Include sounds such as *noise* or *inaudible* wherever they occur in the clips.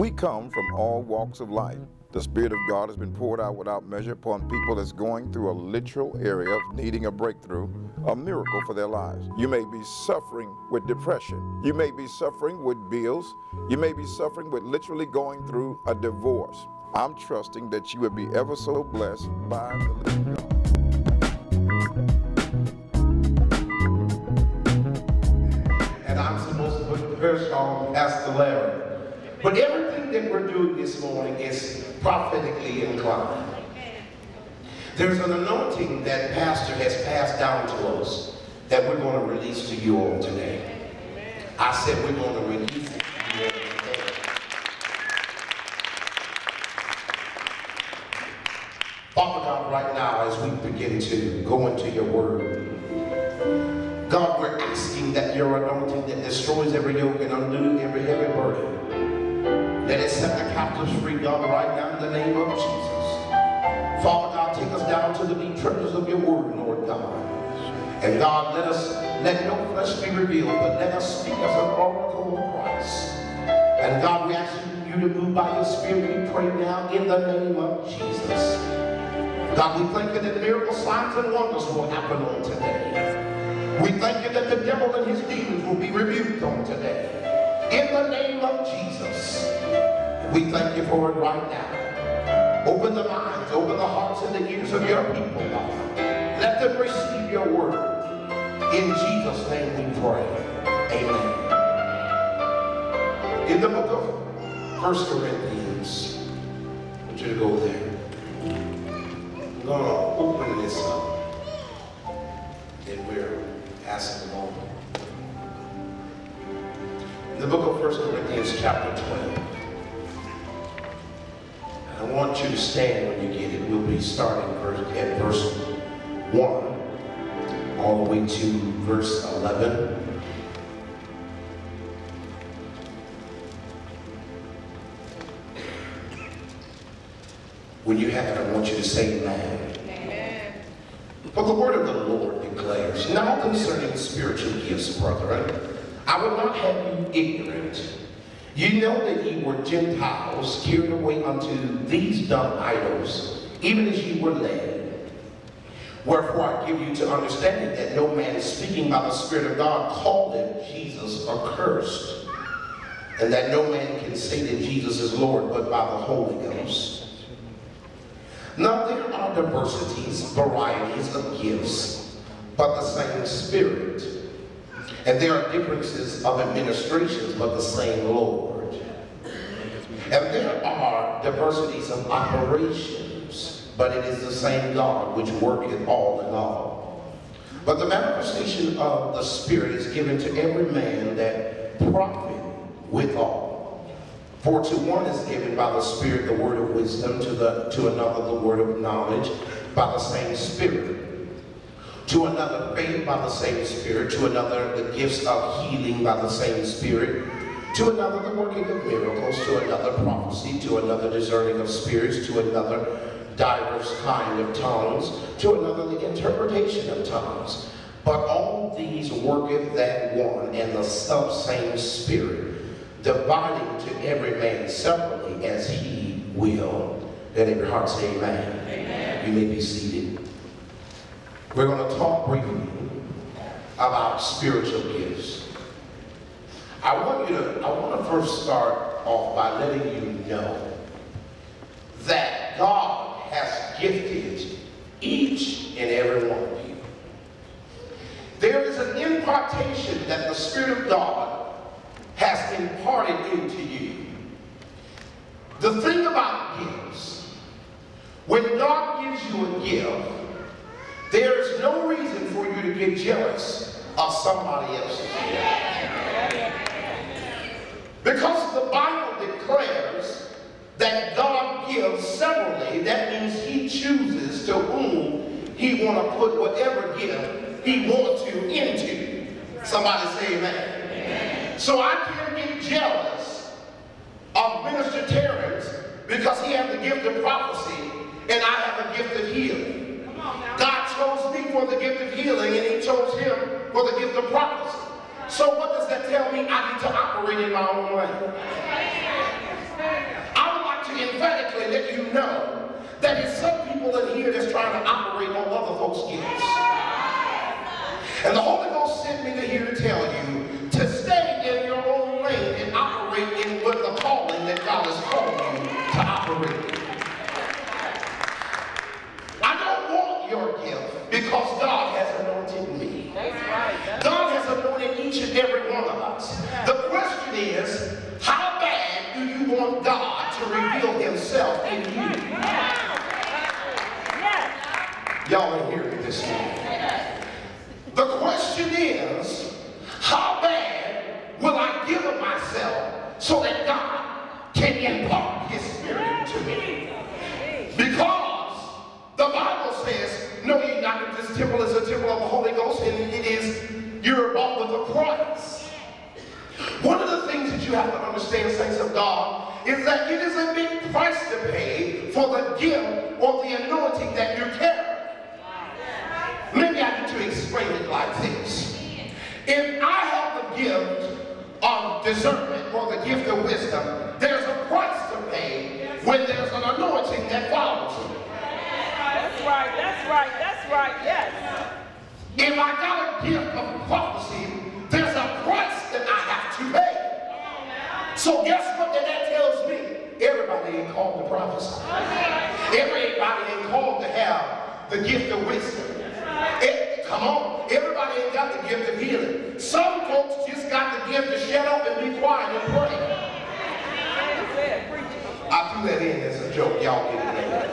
We come from all walks of life. The Spirit of God has been poured out without measure upon people that's going through a literal area of needing a breakthrough, a miracle for their lives. You may be suffering with depression. You may be suffering with bills. You may be suffering with literally going through a divorce. I'm trusting that you will be ever so blessed by the living God. and I'm supposed to put verse on Pastor Larry. But doing this morning is prophetically inclined. There's an anointing that Pastor has passed down to us that we're going to release to you all today. I said we're going to release it to you all today. Father God, right now as we begin to go into your word, God, we're asking that your anointing that destroys every yoke and undo every heavy burden, that it set the captives free, God, right now in the name of Jesus. Father God, take us down to the deep treasures of your word, Lord God. And God, let us, let no flesh be revealed, but let us speak as an oracle of Christ. And God, we ask you to move by your spirit, we pray now in the name of Jesus. God, we thank you that miracle signs and wonders will happen on today. We thank you that the devil and his demons will be rebuked on today. In the name of Jesus. We thank you for it right now. Open the minds, open the hearts and the ears of your people, God. Let them receive your word. In Jesus' name we pray. Amen. In the book of 1 Corinthians, I want you to go there. I'm going to open this up. And we're asking the Lord. In the book of 1 Corinthians chapter 12. I want you to stand when you get it. We'll be starting at verse 1 all the way to verse 11. When you have it, I want you to say amen. Amen. For the word of the Lord declares, Now concerning spiritual gifts, brethren, I will not have you ignorant. You know that ye were Gentiles carried away unto these dumb idols, even as ye were led. Wherefore I give you to understand that no man speaking by the Spirit of God calleth Jesus accursed, and that no man can say that Jesus is Lord but by the Holy Ghost. Now there are diversities, varieties of gifts, but the same Spirit. And there are differences of administrations, but the same Lord. And there are diversities of operations, but it is the same God which worketh all in all. But the manifestation of the Spirit is given to every man that profit withal. For to one is given by the Spirit the word of wisdom, to, the, to another the word of knowledge by the same Spirit to another faith by the same Spirit, to another the gifts of healing by the same Spirit, to another the working of miracles, to another prophecy, to another discerning of spirits, to another diverse kind of tongues, to another the interpretation of tongues. But all these worketh that one and the self same Spirit, dividing to every man separately as he will. Let every heart say amen. Amen. You may be seated. We're going to talk briefly about spiritual gifts. I want you to, I want to first start off by letting you know that God has gifted each and every one of you. There is an impartation that the Spirit of God has imparted into you. The thing about gifts, when God gives you a gift, there is no reason for you to get jealous of somebody else's gift. Because the Bible declares that God gives severally, that means he chooses to whom he want to put whatever gift he wants to into. Somebody say amen. amen. So I can't get jealous of Minister Terrence because he has the gift of prophecy and I have a gift of healing. God chose me for the gift of healing and he chose him for the gift of prophecy. So what does that tell me? I need to operate in my own way. and let you know that there's some people in here that's trying to operate on other folks' gifts. And the Holy Ghost sent me to here to tell you to stay in your own lane and operate in what the calling that God has called you to operate in. I don't want your gift because God has anointed me. That's right. That's God has anointed each and every one of us. The question is, how bad do you want God to reveal himself in you? Yes. Y'all ain't hearing me this morning. The question is, how bad will I give of myself so that God can impart his spirit to me? Because the Bible says, no, ye not that this temple is a temple of the Holy Ghost, and it is, you're bought with a price. One of the things that you have to understand, saints of God, is that it is a big price to pay for the gift or the anointing that you carry. Maybe I need to explain it like this. If I have the gift of discernment or the gift of wisdom, there's a price to pay when there's an anointing that follows it. That's right. That's right. That's right. Yes. If I got a gift of prophecy, there's a price that I have to pay. So guess what that, that tells me? Everybody ain't called to prophesy. Everybody ain't called to have the gift of wisdom. Eh, come on, everybody ain't got the gift of healing. Some folks just got the gift to shut up and be quiet and pray. It. It. I threw that in as a joke. Y'all get it.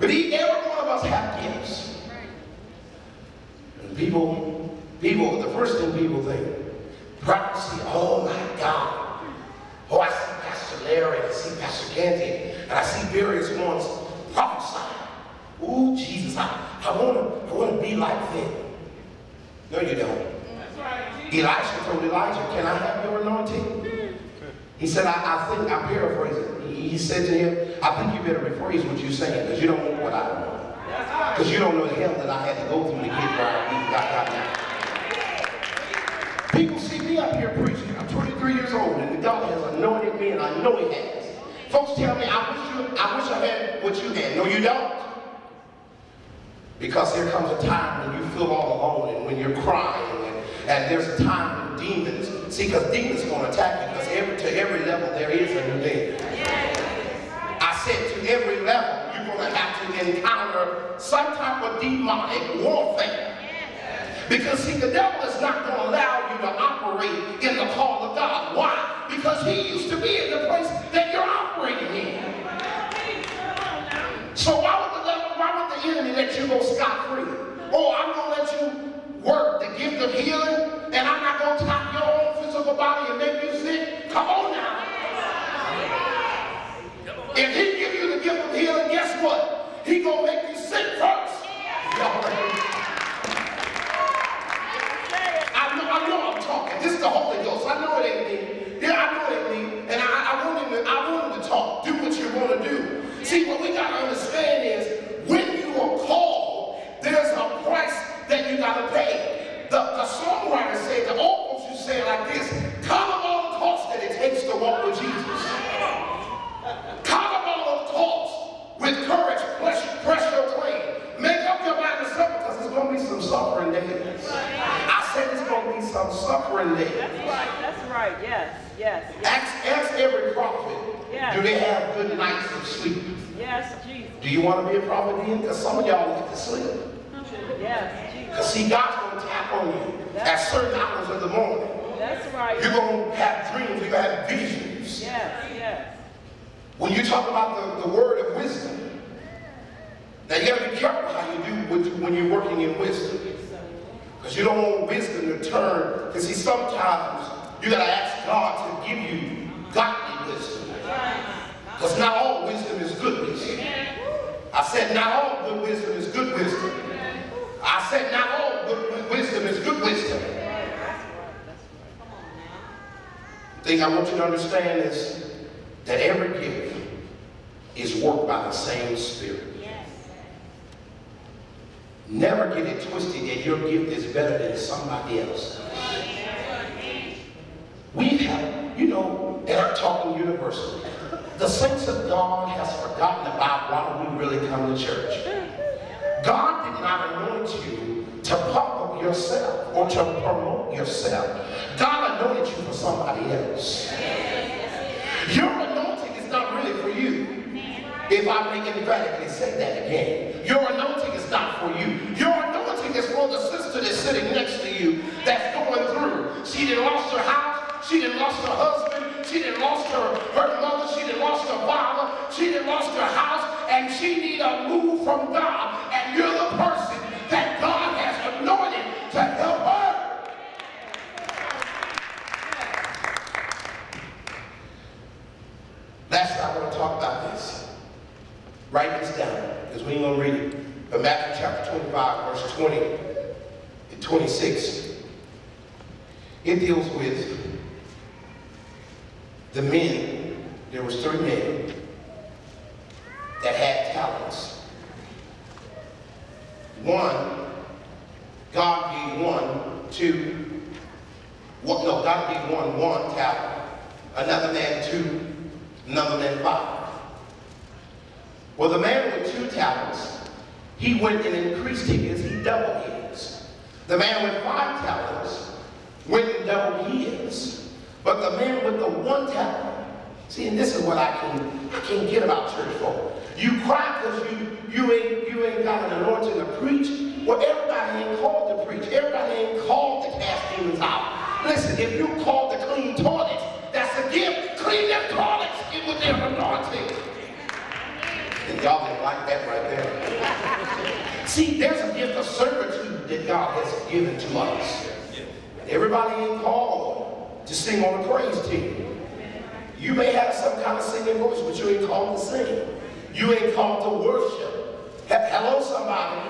But he, every one of us have gifts. And people, people, the first thing people think, prophecy, oh my God. Oh, I see Pastor Larry, I see Pastor Canty, and I see various ones prophesy. Ooh, Jesus, I, I wanna, I wanna be like them. No, you don't. Elisha told Elijah, can I have your anointing? He said, I, I think, I paraphrase it. He, said to him, I think you better rephrase what you're saying because you don't want what I want. Because you don't know the hell that I had to go through to get where I got right now. People see me up here preaching. I'm 23 years old and the God has anointed me and I know he has. Folks tell me, I wish you, I wish I had what you had. No, you don't. Because here comes a time when you feel all alone and when you're crying and, and there's a time when demons, see, because demons going to attack you because every, to every level there is a demon. I said to every level you're going to have to encounter some type of demonic warfare. Because see, the devil is not going to allow you to operate in the call of God. Why? Because he used to be in the place that you're operating in. So why would the devil, why would the enemy let you go scot-free? Oh, I'm gonna let you work the gift of healing, and I'm not gonna tap your own physical body and make you sick. Come on now. If he give you the gift of healing, guess what? He gonna make you sick first. I know, I know I'm talking. This is the Holy Ghost. I know it ain't me. Yeah, I know it ain't me. And I, I want him to, I want him to talk. Do what you want to do. See, what we got to understand is when you are called, there's a price that you got to pay. The, the songwriter said, the old folks used to say it like this, count up all the costs that it takes to walk with Jesus. Count up all the costs with courage, press, press your claim. Make up your mind to suffer because there's to be some suffering days. I said it's going to be some suffering days. That's right. That's right. Yes. Yes. Yes. Ask, ask every prophet, Yeah. do they have good nights of sleep? Yes. Jesus. Do you want to be a prophet then? Because some of y'all get to sleep. Yes. Because see, God's going to tap on you at certain hours of the morning. That's right. You're going to have dreams, you're going to have visions. Yes. Yes. When you talk about the, the word of wisdom, now you got to be careful how you do with, when you're working in wisdom. Because you don't want wisdom to turn. Because see, sometimes you got to ask God to give you godly wisdom. Because not all wisdom is good wisdom. I said not all good wisdom is good wisdom. I said not all oh, good wisdom is good wisdom. The thing I want you to understand is that every gift is worked by the same spirit. Never get it twisted that your gift is better than somebody else. We have, you know, and I'm talking universally. the saints of God has forgotten about why we really come to church. Not anoint you to pump yourself or to promote yourself. God anointed you for somebody else. Your anointing is not really for you. If I may emphatically say that again, your anointing is not for you. Your anointing is for the sister that's sitting next to you that's going through. She didn't lost her house. She didn't lost her husband. She didn't lost her, her mother. She didn't lost her father. She didn't lost her house. And she need a move from God. You're the person that God has anointed to help her. Last I want to talk about this. Write this down, because we ain't going to read it. But Matthew chapter 25, verse 20 and 26. It deals with the men. There was three men that had talents. One, God gave one two. One, no, God gave one one talent. Another man two. Another man five. Well, the man with two talents, he went and increased his. He doubled his. The man with five talents went and doubled his. But the man with the one talent, see, and this is what I can I can't get about church folk. You cry because you you ain't you ain't got an anointing to preach. Well, everybody ain't called to preach. Everybody ain't called to cast demons out. Listen, if you called to clean toilets, that's a gift. Clean them toilets with their anointing. And y'all didn't like that right there. See, there's a gift of servitude that God has given to us. Everybody ain't called to sing on a praise team. You may have some kind of singing voice, but you ain't called to sing. You ain't called to worship. Hello, somebody.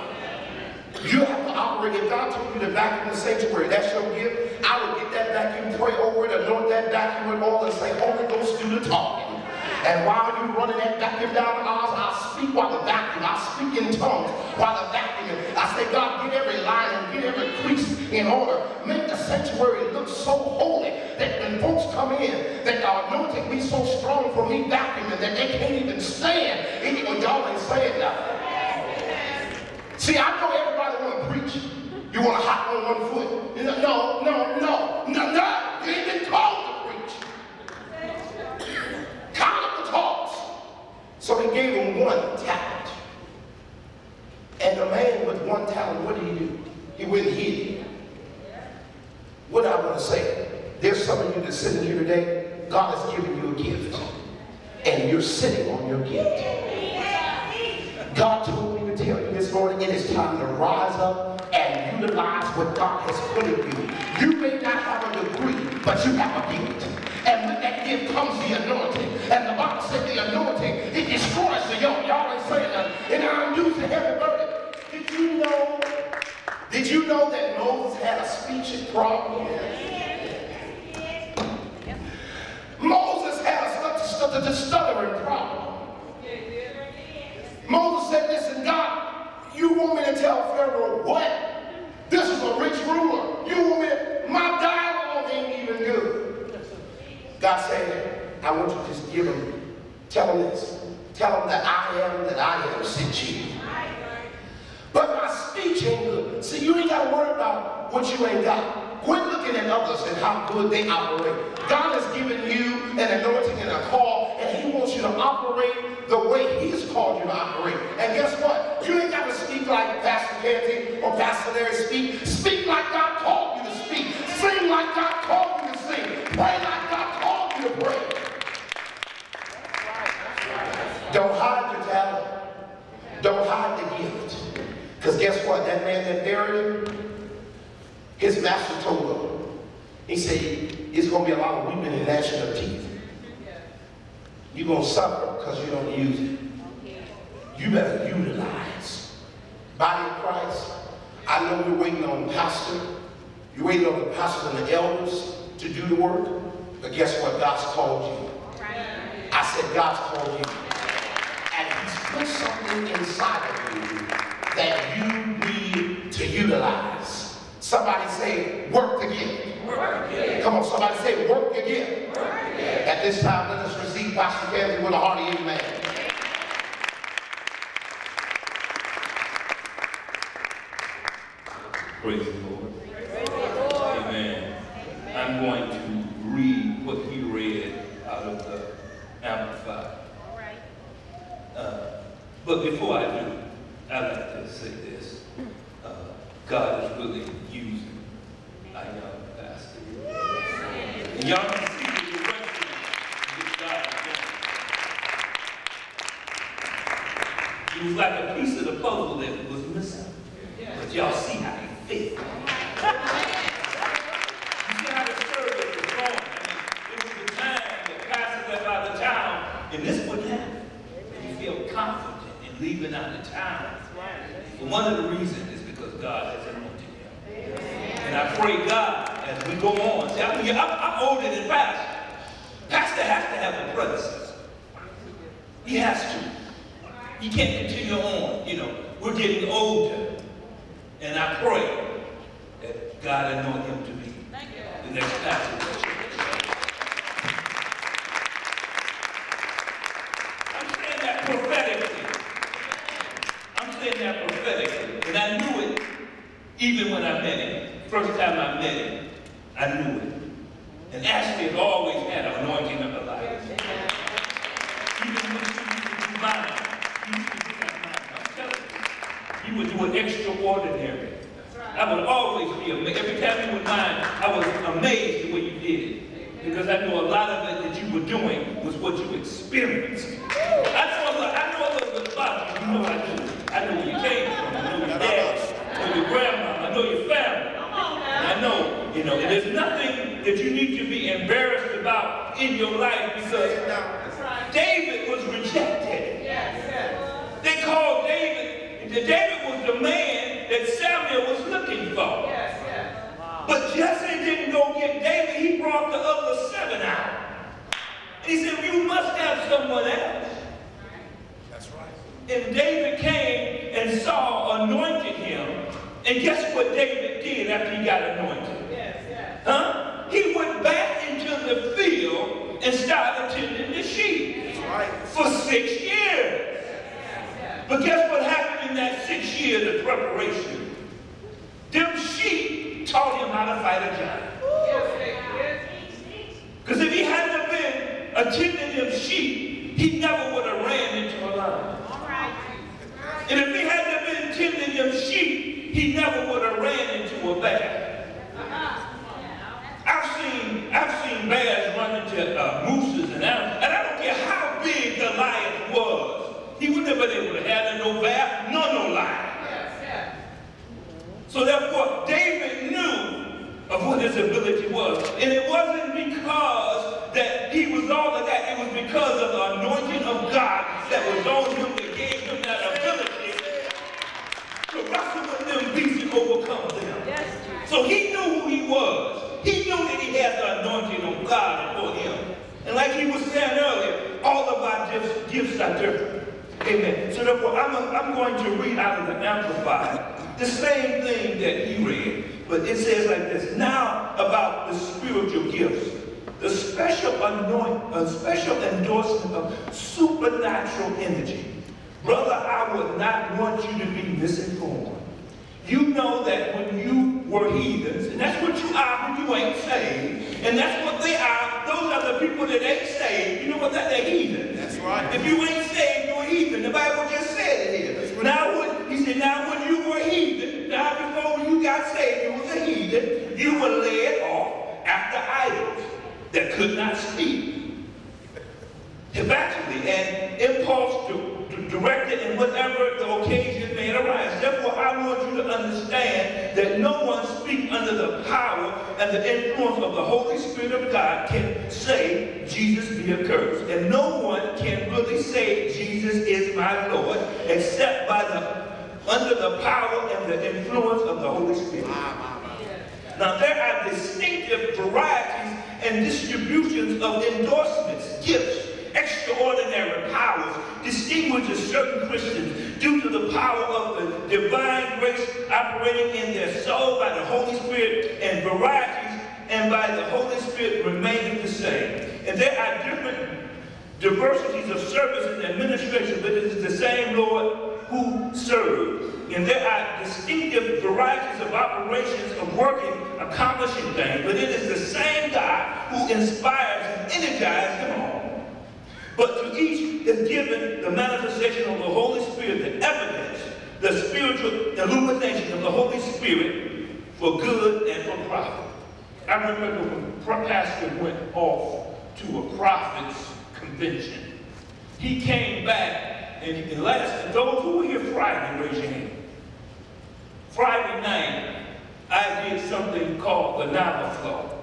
You have to operate. If God told you to vacuum the sanctuary, that's your gift. I would get that vacuum, pray over it, anoint that vacuum with oil, and say, Holy Ghost, do the talking. And while you're running that vacuum down the aisles, I speak while the vacuum, I speak in tongues while the vacuum. I say, God, get every line and get every crease in order. Make the sanctuary look so holy that when folks come in, that the anointing be so strong for me vacuuming that they can't even stand. Anyway, y'all ain't saying nothing. See, I know everybody want to preach. You want to hop on one foot. No, no, no, no, no. You ain't been called to preach. Called to talk. So he gave him one talent. And the man with one talent, what did he do? He went and hid it. What I want to say, there's some of you that's sitting here today, God has given you a gift. And you're sitting on your gift. God told me to tell you this morning, it is time to rise up and utilize what God has put in you. You may not have a degree, but you have a gift. And with that gift comes the anointing. And the Bible said the anointing, it destroys the yoke. Y'all ain't saying that. And I'm using heavy burden. Did you know, did you know that Moses had a speech problem? Moses had a stuttering problem. Moses said, listen, God, you want me to tell Pharaoh what? This is a rich ruler. You want me to, my dialogue ain't even good. God said, I want you to just give him, tell him this. Tell him that I am that I am sent you. But my speech ain't good. See, you ain't got to worry about what you ain't got. Quit looking at others and how good they operate. God has given you an anointing and a call, and he wants you to operate the way he's called you to operate. And guess what? You ain't got to speak like Pastor Canty or Pastor Larry speak. Speak like God called you to speak. Sing like God called you to sing. Pray like God called you to pray. Don't hide your talent. Don't hide the gift. Because guess what? That man that buried him, his master told him, he said, it's going to be a lot of weeping and gnashing of teeth. You're going to suffer because you don't use it. You better utilize. Body of Christ, I know you're waiting on the pastor. You're waiting on the pastors and the elders to do the work. But guess what? God's called you. I said, God's called you. And He's put something inside of you that you need to utilize. Somebody say, work the gift. Come on, somebody say work again. At this time, let us receive Pastor Canty with a hearty amen. Praise the Lord. Brought the other seven out. And he said, You must have someone else. That's right. And David came and Saul anointed him. And guess what David did after he got anointed? Yes, yes. Huh? He went back into the field and started tending the sheep That's right. for six years. But guess what happened in that six years of preparation? Them sheep taught him how to fight a giant. Because if he hadn't attending them sheep, he never would have ran into a lion. And if he hadn't been tending them sheep, he never would have ran into a bear. I've seen, I've seen bears run into uh, mooses and animals, and I don't care how big the lion was, he would never been able to handle no bear, nor no lion. So therefore, David knew of what his ability was. And it wasn't because that he was all of that. It was because of the anointing of God that was on him that gave him that ability to wrestle with them beasts and overcome them. So he knew who he was. He knew that he had the anointing of God upon him. And like he was saying earlier, all of our gifts, gifts are different. Amen. So therefore, I'm, I'm going to read out of the Amplified the same thing that he read. But it says like this. Now about the spiritual gifts. The special anoint, a special endorsement of supernatural energy. Brother, I would not want you to be misinformed. You know that when you were heathens, and that's what you are when you ain't saved, and that's what they are. Those are the people that ain't saved. You know what that? They're heathens. That's right. If you ain't saved, you're heathen. The Bible just said it here. Now when he said, now when you were a heathen, now before you got saved, you was a heathen, you were led off after idols that could not speak habitually and impulse to, to directed in whatever the occasion may arise. Therefore, I want you to understand that no one speak under the power and the influence of the Holy Spirit of God can say Jesus be accursed. And no one can really say Jesus is my Lord except by the under the power and the influence of the Holy Spirit. Now there are distinctive varieties and distributions of endorsements, gifts, extraordinary powers distinguishes certain Christians due to the power of the divine grace operating in their soul by the Holy Spirit and varieties and by the Holy Spirit remaining the same. And there are different diversities of service and administration, but it is the same Lord who serves. And there are distinctive varieties of operations of working, accomplishing things, but it is the same God who inspires and energizes them all. But to each is given the manifestation of the Holy Spirit, the evidence, the spiritual illumination of the Holy Spirit for good and for profit. I remember when Pastor went off to a prophet's convention. He came back and, and last, those who were here Friday, raise your hand. Friday night, I did something called the Nava Flow.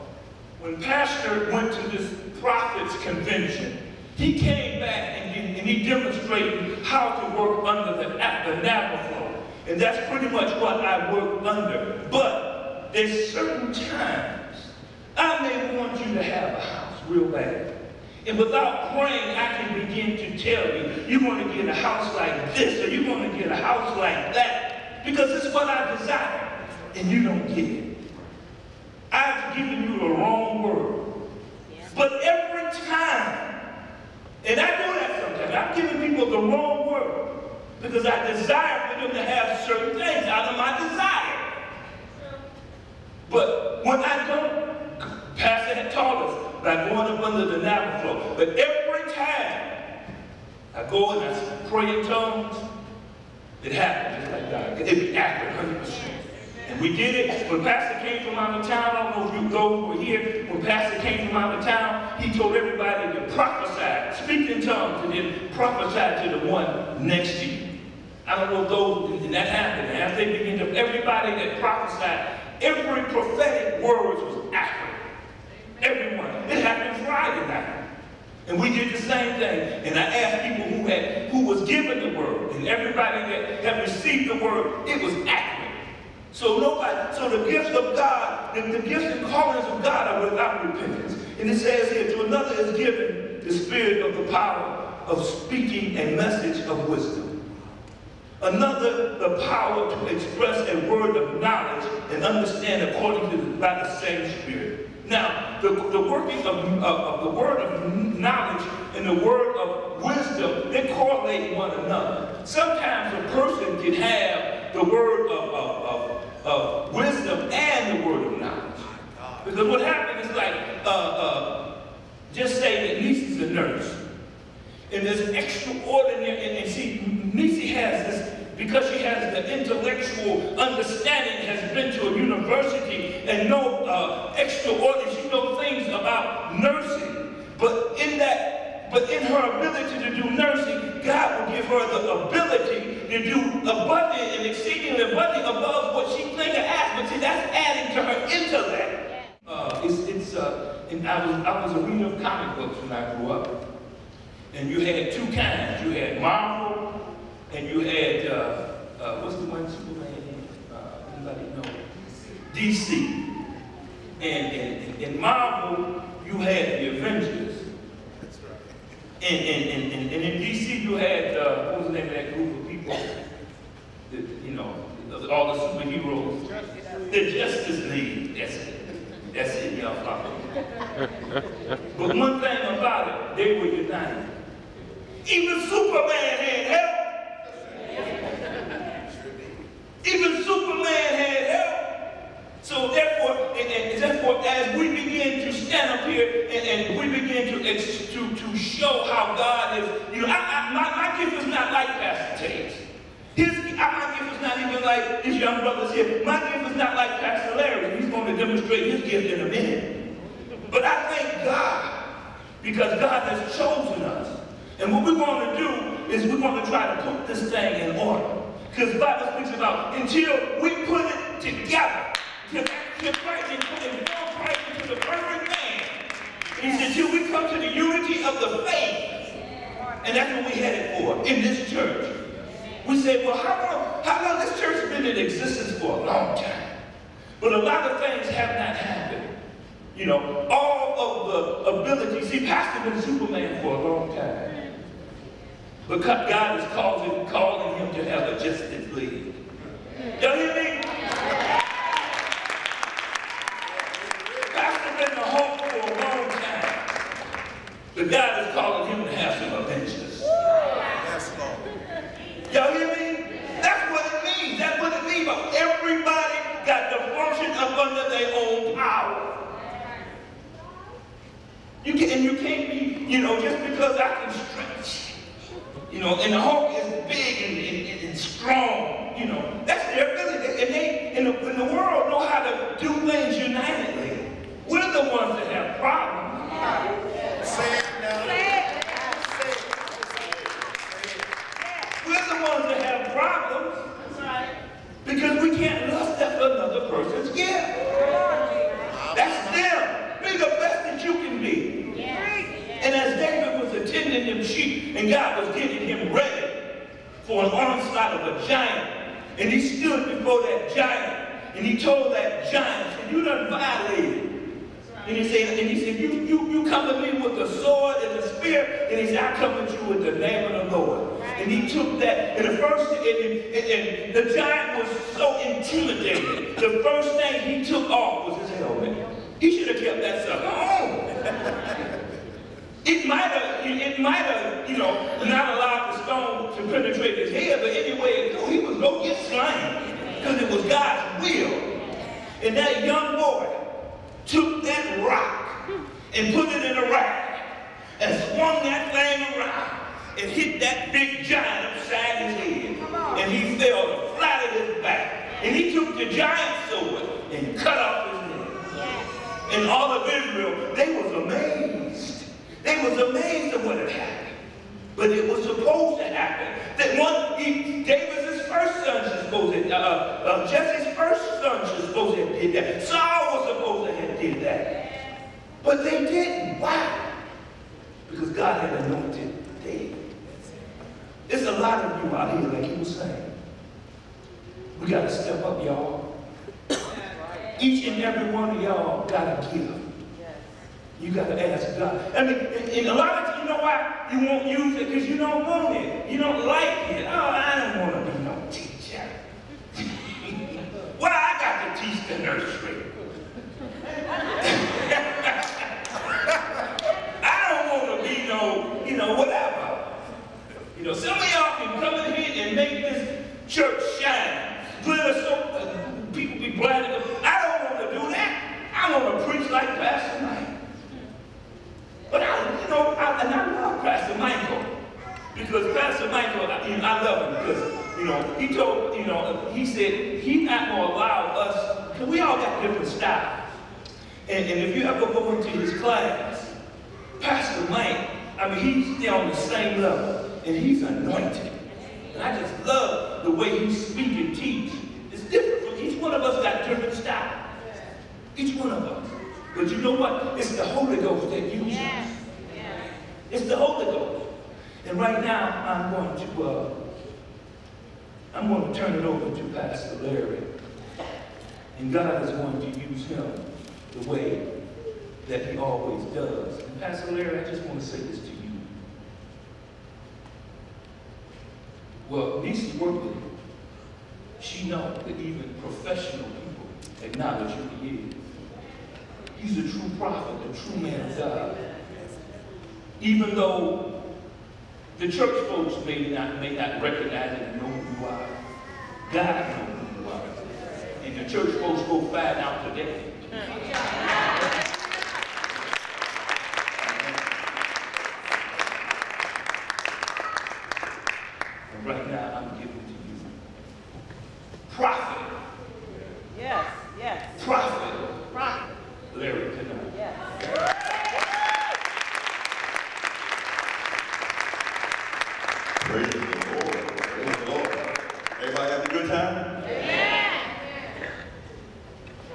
When Pastor went to this prophet's convention, he came back and he, and he demonstrated how to work under the, the Nava Flow. And that's pretty much what I work under. But there's certain times I may want you to have a house real bad. And without praying, I can begin to tell you, you're going to get a house like this, or you're going to get a house like that, because it's what I desire, and you don't get it. I've given you the wrong word. But every time, and I do that sometimes, I've given people the wrong word, because I desire for them to have certain things out of my desire. But when I don't, Pastor had taught us, by going up under the flow. But every time I go and I pray in tongues, it happens like. It be accurate 100%. And we did it when Pastor came from out of town. I don't know if you go were here. When Pastor came from out of town, he told everybody to prophesy, speak in tongues, and then prophesy to the one next to you. I don't know if those, and that happened. And as they began to, everybody that prophesied, every prophetic word was accurate. Everyone. It happened Friday night. And we did the same thing. And I asked people who had who was given the word, and everybody that, that received the word, it was accurate. So nobody, so the gifts of God, the, the gifts and callings of God are without repentance. And it says here, to another is given the spirit of the power of speaking a message of wisdom. Another, the power to express a word of knowledge and understand according to by the same spirit. Now, the, the working of, of, of, the word of knowledge and the word of wisdom, they correlate one another. Sometimes a person can have the word of, of, of wisdom and the word of knowledge. Because what happens is like, uh, uh, just say that Nisi is a nurse. And there's extraordinary, and, and see, Nisi has this because she has the intellectual understanding, has been to a university and know uh, extraordinary, she knows things about nursing. But in that, but in her ability to do nursing, God will give her the ability to do abundant and exceedingly abundant above what she think or ask. But see, that's adding to her intellect. Uh, it's, it's, uh, and I was, I was a reader of comic books when I grew up. And you had two kinds. You had Marvel and you had, uh, uh, what's the one Superman? Uh, anybody know? DC. And in Marvel, you had the Avengers. That's right. And, and, and, and, in DC, you had, uh, what was the name of that group of people? The, you know, all the superheroes. The Justice League. That's it. That's it, y'all. but one thing about it, they were united. Even Superman had help. *laughs* Even Superman had help. So therefore, and, and therefore, as we begin to stand up here and, and we begin to, to, to show how God is, you know, I, I, my, my gift is not like Pastor Tate's. His, my gift is not even like his young brothers here. My gift is not like Pastor Larry. He's going to demonstrate his gift in a minute. But I thank God because God has chosen us. And what we're going to do is we're going to try to put this thing in order. Because the Bible speaks about until we put it together, to, Christ and conform Christ into the perfect man. He until we come to the unity of the faith. And that's what we headed for in this church. We say, well, how long, how long this church been in existence for a long time? But a lot of things have not happened. You know, all of the abilities. See, Pastor been Superman for a long time. Because God is calling, calling him to have a justice league. Y'all hear me? Pastor been the hope for a long time. But God is calling him to have some avengers. Y'all hear me? That's what it means. That's what it means. But everybody got the function up under their own power. You can, and you can't be, you know, just because I can you know, and the Hulk is big and, and, and strong. You know, that's their ability. And they, in the, in the world, know how to do things unitedly. We're the ones that have problems. Say it now. We're the ones that have problems because we can't lust after another person's gift. That's them. Be the best that you can be. And as David was attending sheep, and God was getting him ready for an onslaught of a giant, and he stood before that giant, and he told that giant, you done violated. And he said, and he said, you, you, you come to me with the sword and the spear, and he said, I come at you with the name of the Lord. And he took that, and the first, and, and, and the giant was so intimidated. The first thing he took off was his helmet. He should have kept that stuff on. *laughs* It might have, it might have, you know, not allowed the stone to penetrate his head, but anyway go, he was gonna get slain because it was God's will. And that young boy took that rock and put it in a rag and swung that thing around and hit that big giant upside his head. And he fell flat at his back. And he took the giant sword and cut off his neck. And all of Israel, they was amazed. They was amazed at what had happened. But it was supposed to happen. That one, he, David's first son was supposed to, uh, uh, Jesse's first son was supposed to have did that. Saul was supposed to have did that. But they didn't. Why? Because God had anointed David. There's a lot of you out here, like he was saying. We got to step up, y'all. Each and every one of y'all got a gift. You got to ask God. I mean, a lot of you know why you won't use it? Because you don't want it. You don't like it. Oh, I don't want to be no teacher. *laughs* well, I got to teach the nursery. *laughs* I don't want to be no, you know, whatever. You know, some of y'all can come in here and make this church shine. Glitter so uh, people be blinded. I don't want to do that. I want to preach like Pastor I, and I love Pastor Michael because Pastor Michael, I, you know, I love him because, you know, he told, you know, he said he's not going to allow us, because we all got different styles. And, and if you ever go into his class, Pastor Mike, I mean, he's still on the same level, and he's anointed. And I just love the way he speak and teach. It's different. Each one of us got different style. Each one of us. But you know what? It's the Holy Ghost that uses us. It's the Holy Ghost. And right now, I'm going to, uh, I'm going to turn it over to Pastor Larry. And God is going to use him the way that he always does. And Pastor Larry, I just want to say this to you. Well, Nisi worked. She knows that even professional people acknowledge who he is. He's a true prophet, a true man of God. Even though the church folks may not, may not recognize it and know who you are, God knows who you are. And the church folks go find out today. Right now, I'm giving to you prophet, Yes, yes. prophet Prophet. Larry tonight. Yes. Praise the Lord. Praise the Lord. Everybody having a good time?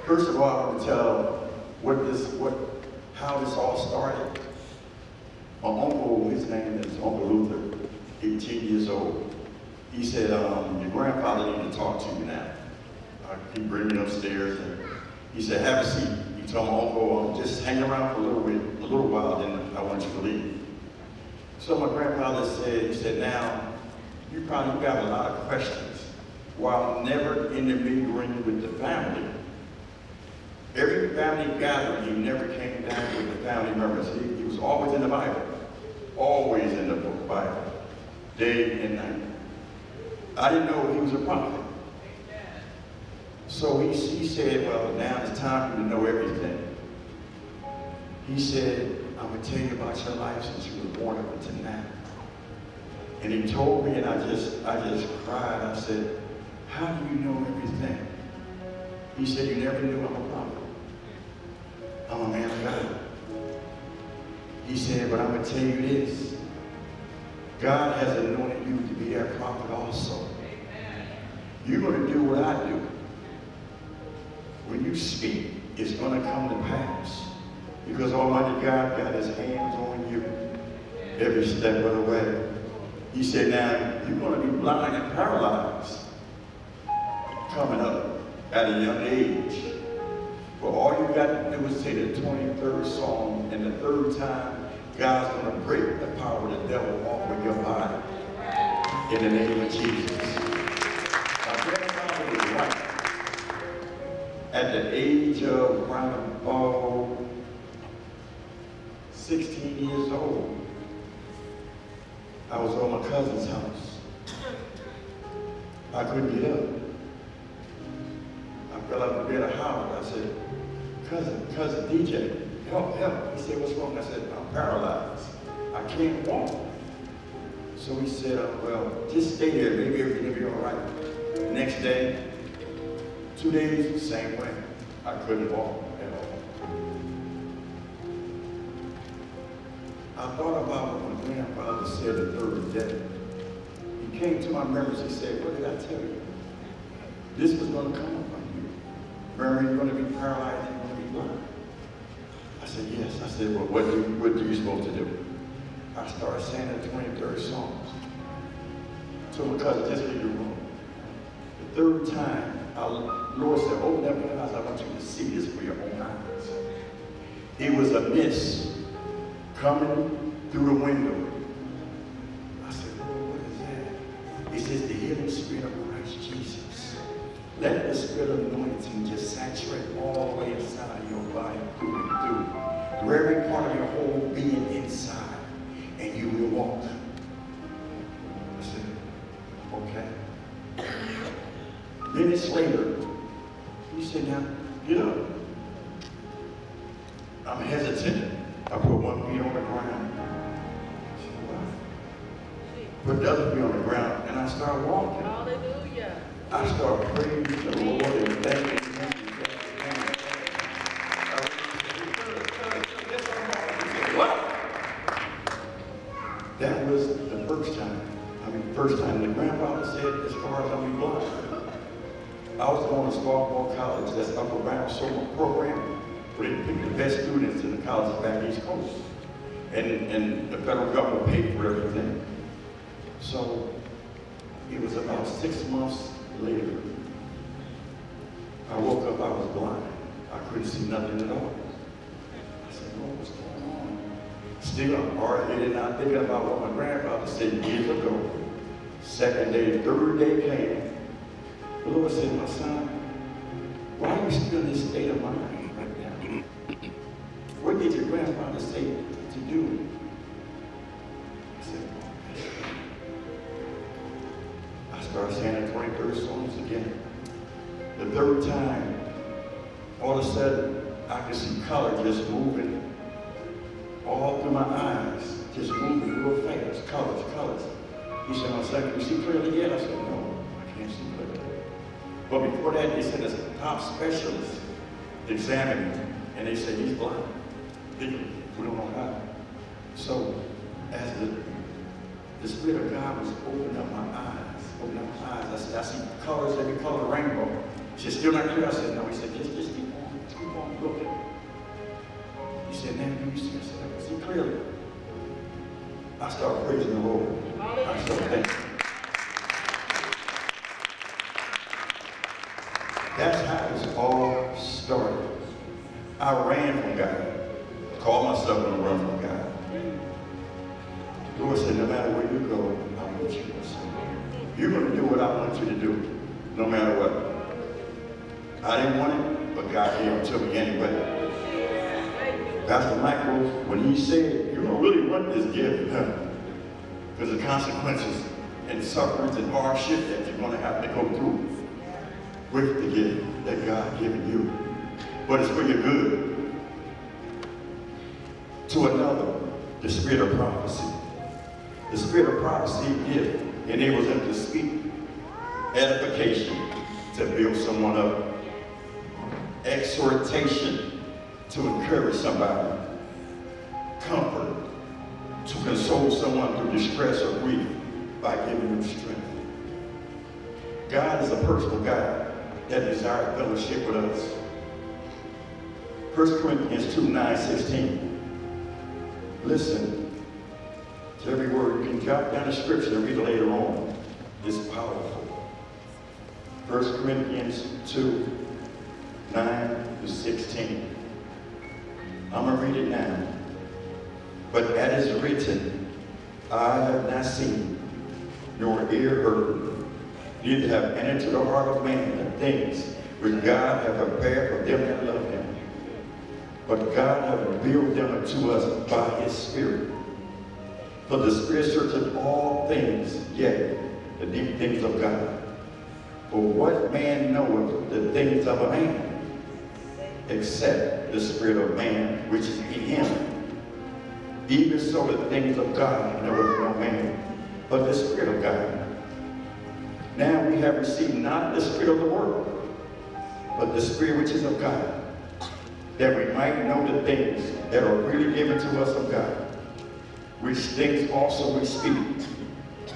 First of all, I want to tell what this, what, how this all started. My uncle, his name is Uncle Luther, 18 years old. He said, um, your grandfather need to talk to you now. Uh, he bring me upstairs and he said, have a seat. He told my uncle, um, just hang around for a little bit, a little while, then I want you to leave. So my grandfather said, he said, now, you probably got a lot of questions. While never intermingling with the family, every family gathering, he never came down with the family members. He, he was always in the Bible, always in the book Bible, day and night. I didn't know he was a prophet. So he, he said, well, now it's time for you to know everything. He said, I'm going to tell you about your life since you were born up until now. And he told me, and I just, I just cried. I said, how do you know everything? He said, you never knew I'm a prophet. I'm a man of God. He said, but I'm going to tell you this. God has anointed you to be that prophet also. You're going to do what I do. When you speak, it's going to come to pass. Because Almighty God got his hands on you every step of the way. He said, now, you're going to be blind and paralyzed coming up at a young age. But all you got to do is say the 23rd Psalm, and the third time, God's going to break the power of the devil off of your body. In the name of Jesus. At the age of around about 16 years old, I was on my cousin's house. I couldn't get up. I fell out of bed of Howard. I said, cousin, cousin DJ, help, help. He said, what's wrong? I said, I'm paralyzed. I can't walk. So he said, uh, well, just stay there. Maybe everything will be all right. Next day, two days, same way. I couldn't walk at all. I thought about what my grandfather said the third day. He came to my memories. He said, what did I tell you? This was going to come upon you. Remember, you're going to be paralyzed and you're going to be blind. I said, yes. I said, well, what do, what are you supposed to do? I started saying the 23rd Psalms. So my cousin, just leave the room. The third time, our Lord said, open up your eyes. I want you to see this with your own eyes. It was a mist coming through the window. I said, Lord, what is that? He says, the healing spirit of Christ Jesus. Let the spirit of anointing just saturate all the way inside your body. Through every part of your whole being inside. And you will walk. I said, okay. Minutes later, he said, now, get up. I'm hesitant. I put one feet on the ground. I said, what? Put the other feet on the ground, and I start walking. Hallelujah. I start praising Summer Program, where they pick the best students in the colleges back East Coast. And, and the federal government paid for everything. So it was about six months later. I woke up, I was blind. I couldn't see nothing at all. I said, Lord, what's going on? Still, I'm hard-headed, not thinking about what my grandfather said years ago. Second day, third day came. The Lord said, my son, why are you still in this state of mind right now? What did your grandfather say to do? I said, I started saying the 23rd Psalms again. The third time, all of a sudden, I could see color just moving all through my eyes, just moving real fast, colors, colors. He said, my can you see clearly yet? I said, no, I can't see clearly. But before that, they there's a top specialist examining him, and they said he's blind. They, we don't know how. So, as the, the Spirit of God was opening up my eyes, opening up my eyes, I said, I see colors, every color of rainbow. She said, still not clear? I said, no. He said, just, just keep on, keep on looking. He said, now you see? I said, I see clearly. I started praising the Lord. I started thanking That's how this all started. I ran from God. Called myself to run from God. The Lord said, no matter where you go, I want you to say. You're going to do what I want you to do, no matter what. I didn't want it, but God gave it to me anyway. Pastor Michael, when he said, you don't really want this gift, because the consequences and sufferings and hardship that you're going to have to go through with the gift that God given you. But it's for your good. to another the spirit of prophecy. The spirit of prophecy gift enables them to speak edification to build someone up, exhortation to encourage somebody, comfort to console someone through distress or grief by giving them strength. God is a personal God that desires fellowship with us. 1 Corinthians 2, 9, 16. Listen to every word. You can jot down the scripture and read it later on. It's powerful. 1 Corinthians 2, 9 to 16. I'm going to read it now. But as is written, I have not seen, nor ear heard, neither have entered into the heart of man the things which God hath prepared for them that love him. But God hath revealed them unto us by his Spirit. For the Spirit searcheth all things, yet the deep things of God. For what man knoweth the things of a man, except the Spirit of man which is in him? Even so the things of God knoweth no man, but the Spirit of God. Now we have received not the Spirit of the world, but the Spirit which is of God, that we might know the things that are really given to us of God, which things also we speak,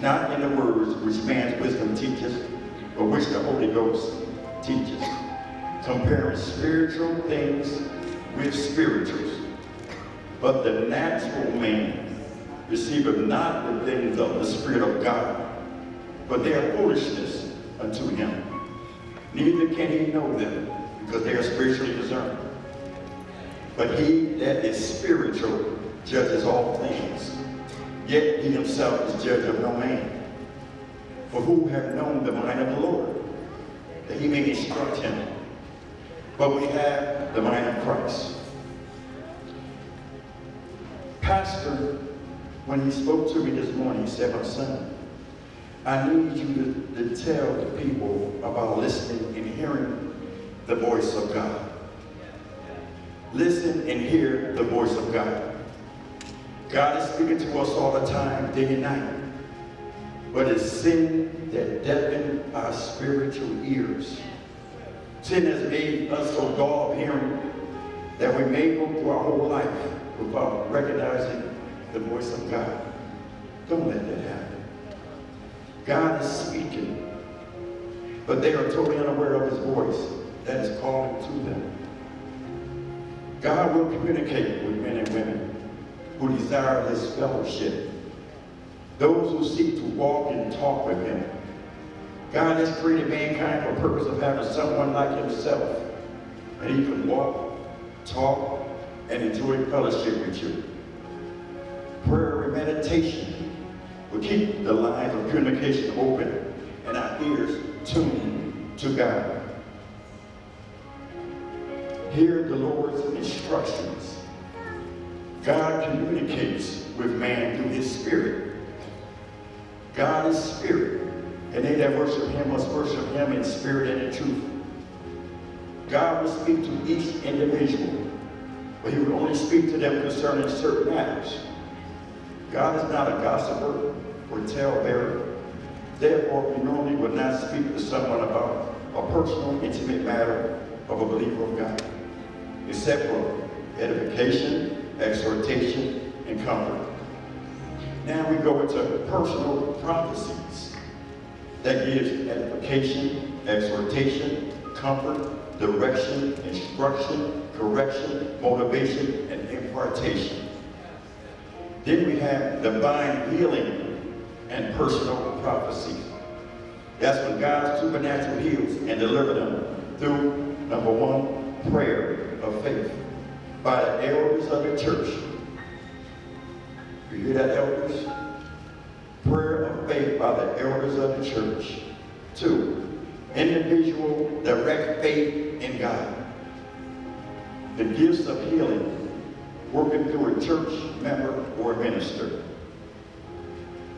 not in the words which man's wisdom teaches, but which the Holy Ghost teaches, comparing spiritual things with spirituals. But the natural man receiveth not the things of the Spirit of God, but they are foolishness unto him. Neither can he know them, because they are spiritually discerned. But he that is spiritual judges all things, yet he himself is judge of no man. For who have known the mind of the Lord, that he may instruct him? But we have the mind of Christ. Pastor, when he spoke to me this morning, he said, my son, I need you to, to tell the people about listening and hearing the voice of God. Listen and hear the voice of God. God is speaking to us all the time, day and night. But it's sin that deafens our spiritual ears. Sin has made us so dull of hearing that we may go through our whole life without recognizing the voice of God. Don't let that happen. God is speaking, but they are totally unaware of his voice that is calling to them. God will communicate with men and women who desire his fellowship, those who seek to walk and talk with him. God has created mankind for the purpose of having someone like himself, and he can walk, talk, and enjoy fellowship with you. Prayer and meditation will keep the lines of communication open and our ears tuned to God. Hear the Lord's instructions. God communicates with man through his spirit. God is spirit, and they that worship him must worship him in spirit and in truth. God will speak to each individual, but he will only speak to them concerning certain matters. God is not a gossiper or talebearer. Therefore, we normally would not speak to someone about a personal, intimate matter of a believer of God, except for edification, exhortation, and comfort. Now we go into personal prophecies that gives edification, exhortation, comfort, direction, instruction, correction, motivation, and impartation. Then we have divine healing and personal prophecy. That's when God supernatural heals and delivers them through, number one, prayer of faith by the elders of the church. You hear that, elders? Prayer of faith by the elders of the church. Two, individual direct faith in God. The gifts of healing working through a church member or minister.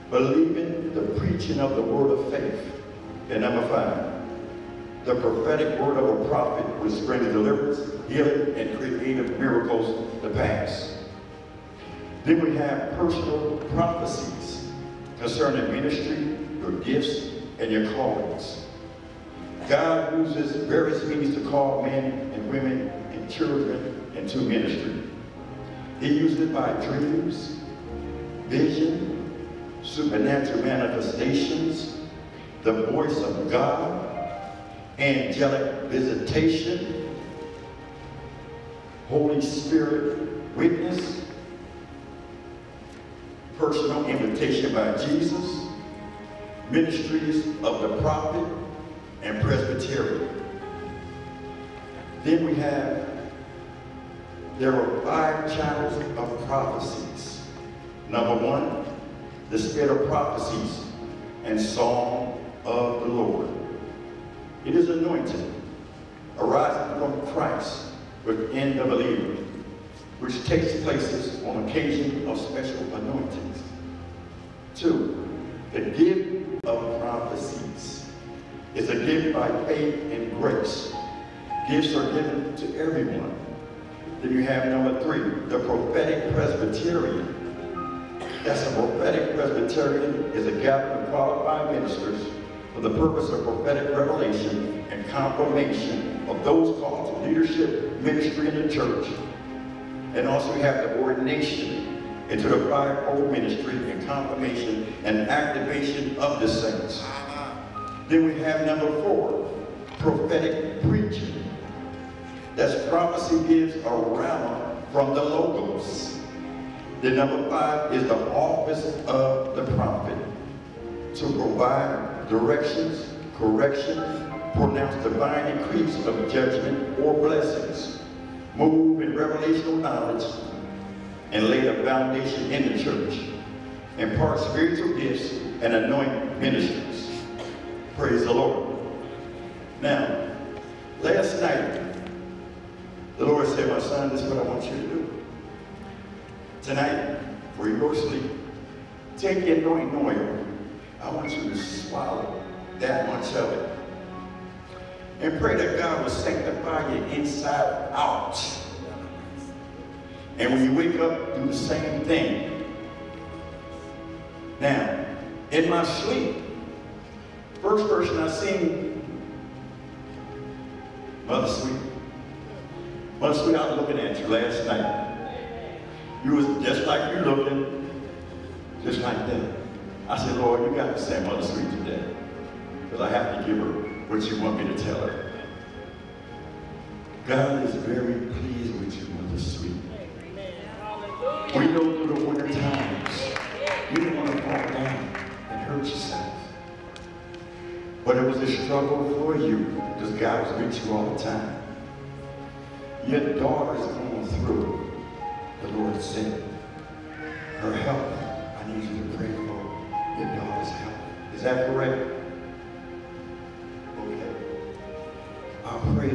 Believing the preaching of the word of faith. And number five, the prophetic word of a prophet which brings deliverance, healing, and creative miracles to pass. Then we have personal prophecies concerning ministry, your gifts, and your callings. God uses various means to call men and women and children into ministry. He uses it by dreams, vision, supernatural manifestations, the voice of God, angelic visitation, Holy Spirit witness, personal invitation by Jesus, ministries of the prophet, and Presbyterian. Then we have, there are five channels of prophecies. Number one, the spirit of prophecies and song of the Lord. It is anointed, arising from Christ within the believer, which takes places on occasion of special anointings. Two, the gift of prophecies is a gift by faith and grace. Gifts are given to everyone. Then you have number three, the prophetic Presbyterian. That's a prophetic Presbyterian is a gathering of qualified ministers for the purpose of prophetic revelation and confirmation of those called to leadership ministry in the church. And also we have the ordination into the fivefold ministry and confirmation and activation of the saints. Then we have number four, prophetic preaching. That's prophecy gives a realm from the logos. The number five is the office of the prophet to provide directions, corrections, pronounce divine decrees of judgment or blessings, move in revelational knowledge, and lay a foundation in the church, impart spiritual gifts, and anoint ministries. Praise the Lord. Now, last night, the Lord said, my son, this is what I want you to do. Tonight, for your sleep, take your anointing oil. I want you to swallow that much of it. And pray that God will sanctify you inside out. And when you wake up, do the same thing. Now, in my sleep, first person I seen, Mother Sweet. Mother Sweet, I was looking at you last night. You was just like you looking, just like that. I said, Lord, you got to say Mother Sweet today. Because I have to give her what you want me to tell her. God is very pleased with you, Mother Sweet. We know through the winter times, you didn't want to fall down and hurt yourself. But it was a struggle for you because God was with you all the time. Your daughter is going through, the Lord said. Her health, I need you to pray for your daughter's health. Is that correct? Okay. I'll pray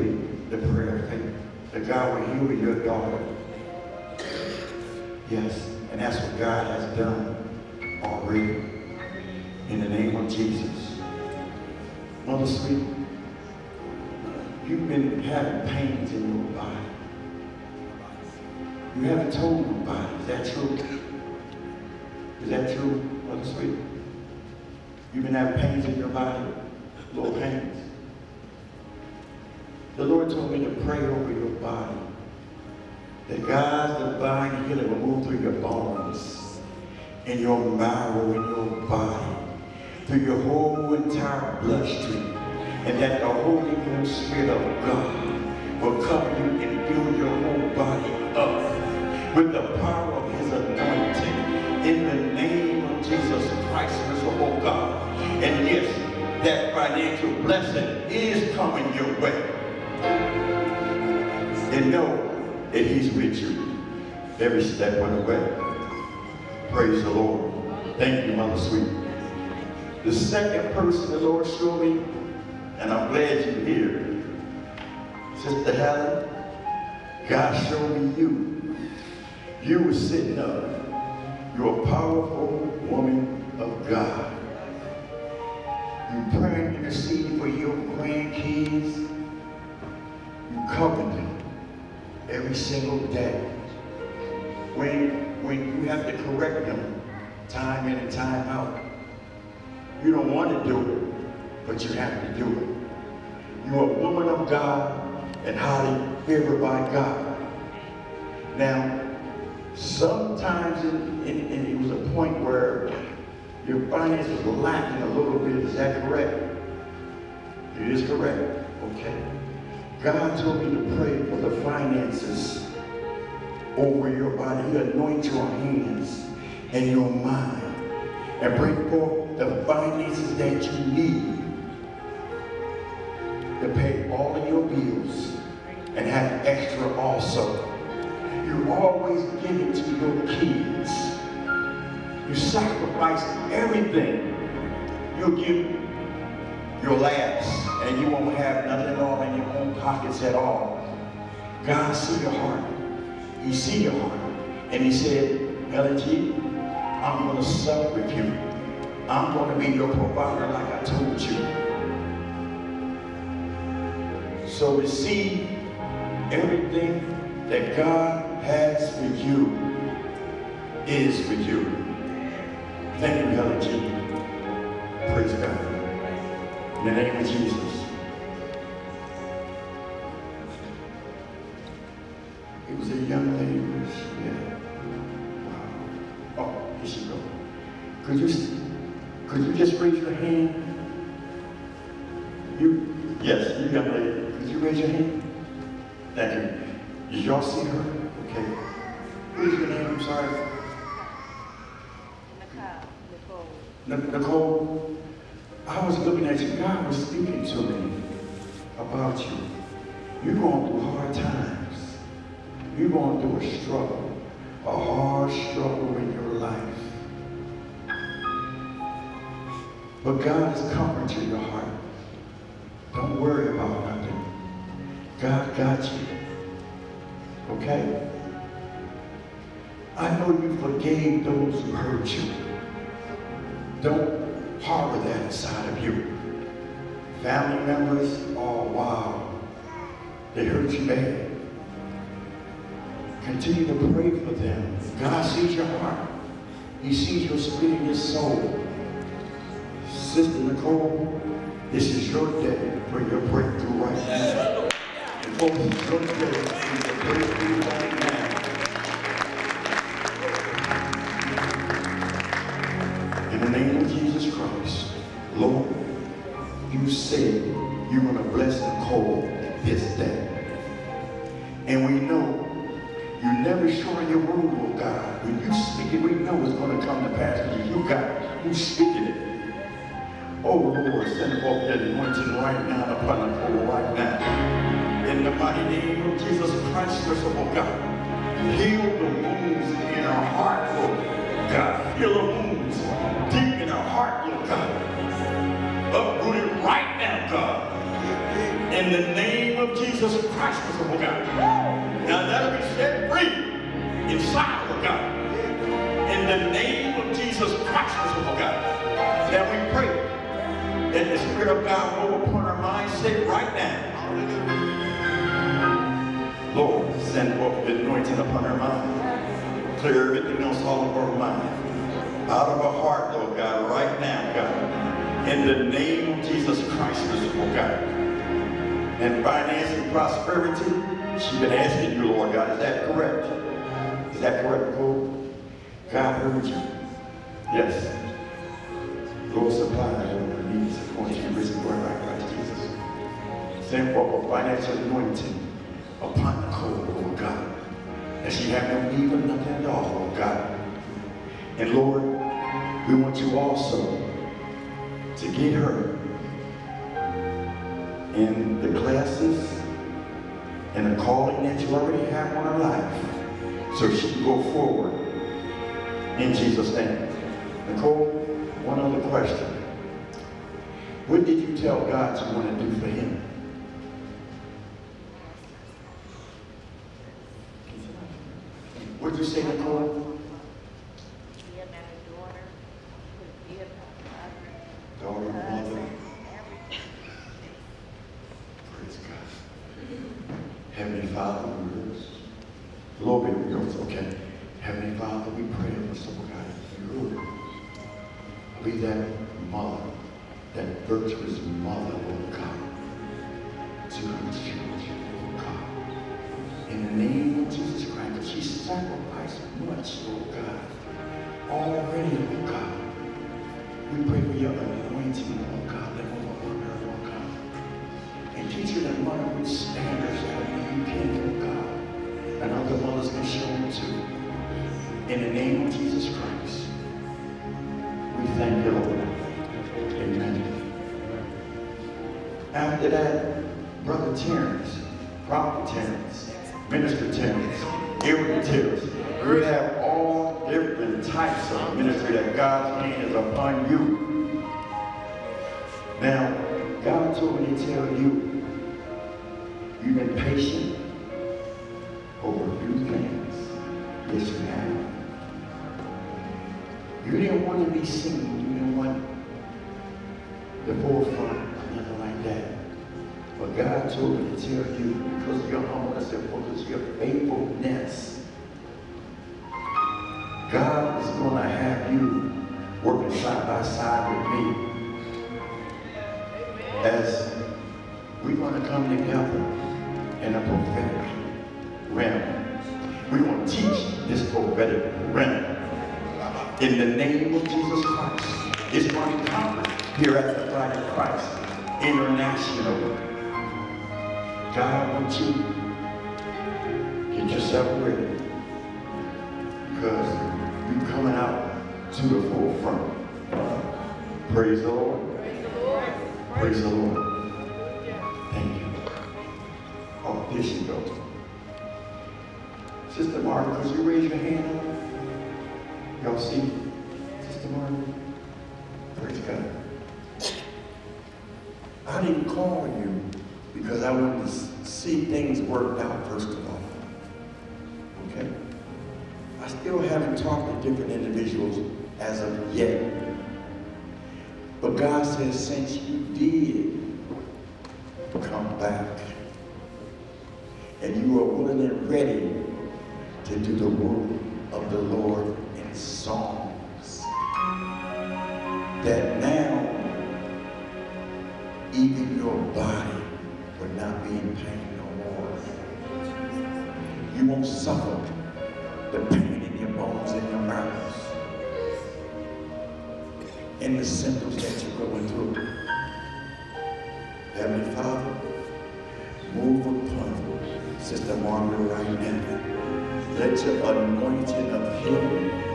the prayer of faith that God will heal your daughter. Yes, and that's what God has done already. In the name of Jesus. Mother Sweet, you've been having pains in your body. You haven't told nobody. Is that true? Is that true, Brother Sweet? You've been having pains in your body? Little pains? The Lord told me to pray over your body. That God's divine healing will move through your bones, in your marrow, in your body, through your whole entire bloodstream. And that the Holy Ghost Spirit of God will cover you and fill your whole body with the power of his anointing. In the name of Jesus Christ, miserable oh God. And yes, that financial blessing is coming your way. And know that he's with you every step of the way. Praise the Lord. Thank you, Mother Sweet. The second person the Lord showed me, and I'm glad you're here, Sister Helen, God showed me you. You were sitting up. You're a powerful woman of God. You praying interceding for your grandkids. You covered them every single day. When when you have to correct them time in and time out. You don't want to do it, but you have to do it. You're a woman of God and highly favored by God. Now, sometimes it, it, it was a point where your finances were lacking a little bit. Is that correct? It is correct. Okay. God told me to pray for the finances over your body. He anoint your hands and your mind and bring forth the finances that you need to pay all of your bills and have extra also. You always give it to your kids. You sacrifice everything. You'll give your last and you won't have nothing at all in your own pockets at all. God see your heart. He see your heart. And he said, Melody, I'm going to sup with you. I'm going to be your provider like I told you. So receive everything that God has for you is for you. Thank you, Helen G. Praise God. In the name of Jesus. It was a young lady. She? Wow. Oh, here she go. Could you, could you just raise your hand? You, yes, you young lady. Could you raise your hand? Thank you. Did y'all see her? I'm sorry. Nicole. Nicole. I was looking at you. God was speaking to me about you. You're going through hard times. You're going through a struggle, a hard struggle in your life. But God is comfort to your heart. Don't worry about nothing. God got you. Okay? I you forgave those who hurt you. Don't harbor that inside of you. Family members, oh wow, they hurt you bad. Continue to pray for them. God sees your heart. He sees your spirit and your soul. Sister Nicole, this is your day for your breakthrough right now. This is your day for your breakthrough right now. It. Speaking it. Oh Lord, send forth the anointing right now upon Nicole right now. In the mighty name of Jesus Christ, merciful God. Heal the wounds in our heart, Lord God. Heal the wounds deep in our heart, Lord God. Uproot it right now, God. In the name of Jesus Christ, merciful God. Now that'll be set free inside, Lord God. In the name Jesus Christ, merciful God. Now we pray that the Spirit of God will upon our minds, say right now. Lord, send forth the anointing upon our mind. Clear everything else all of our mind. Out of our heart, Lord God, right now, God. In the name of Jesus Christ, merciful God. And finance and prosperity, she's been asking you, Lord God, is that correct? Is that correct, Nicole? God heard you. Yes. Lord, supply all our needs according to your risen glory by Christ Jesus. Send forth a financial anointing upon Nicole, Lord God, that she have no need of nothing at all, Lord God. And Lord, we want you also to get her in the classes and the calling that you already have on her life so she can go forward in Jesus' name. Nicole, one other question. What did you tell God you want to do for him? What did you say, Nicole? My daughter, give my Daughter, mother, mother. Praise God. Heavenly Father, we Lord, be yours. Okay. Heavenly Father, we Be that mother, that virtuous mother, Lord God, to her children, Lord God. In the name of Jesus Christ, she sacrificed much, Lord God, already, Lord God. We pray for your anointing, Lord God, that will upon her, Lord God. And teach her to run with standards that only you can, Lord God. And other mothers can show them too. In the name of Jesus Christ, we thank you, Lord. Amen. After that, Brother Terrence, Prophet Terrence, Minister Terrence, Eric Terrence, we have all different types of ministry that God's hand is upon you. Now, God told me to tell you, you've been patient over a few things. Yes, you have. You didn't want to be seen. You didn't want the forefront, or nothing like that. But God told me to tell you, because of your humbleness and because of your faithfulness, God is going to have you working side by side with me as we're going to come together in a prophetic realm. We're going to teach this prophetic realm in the name of Jesus Christ. It's going to come here at the Flag of Christ International. God wants you get yourself ready because you're coming out to the forefront. Praise the Lord. Praise the Lord. Praise the Lord. Thank you. Oh, there she goes. Sister Margaret, could you raise your hand? Y'all see? Sister Margaret? Praise God. I didn't call you because I wanted to see things worked out, first of all. Okay? I still haven't talked to different individuals as of yet. But God says, since you did come back, and you are willing and ready to do the work of the Lord songs, that now even your body will not be in pain no more. You won't suffer the pain in your bones and your marrows and the symptoms that you're going through. Heavenly Father, move upon Sister Margaret right now. Let your anointing of healing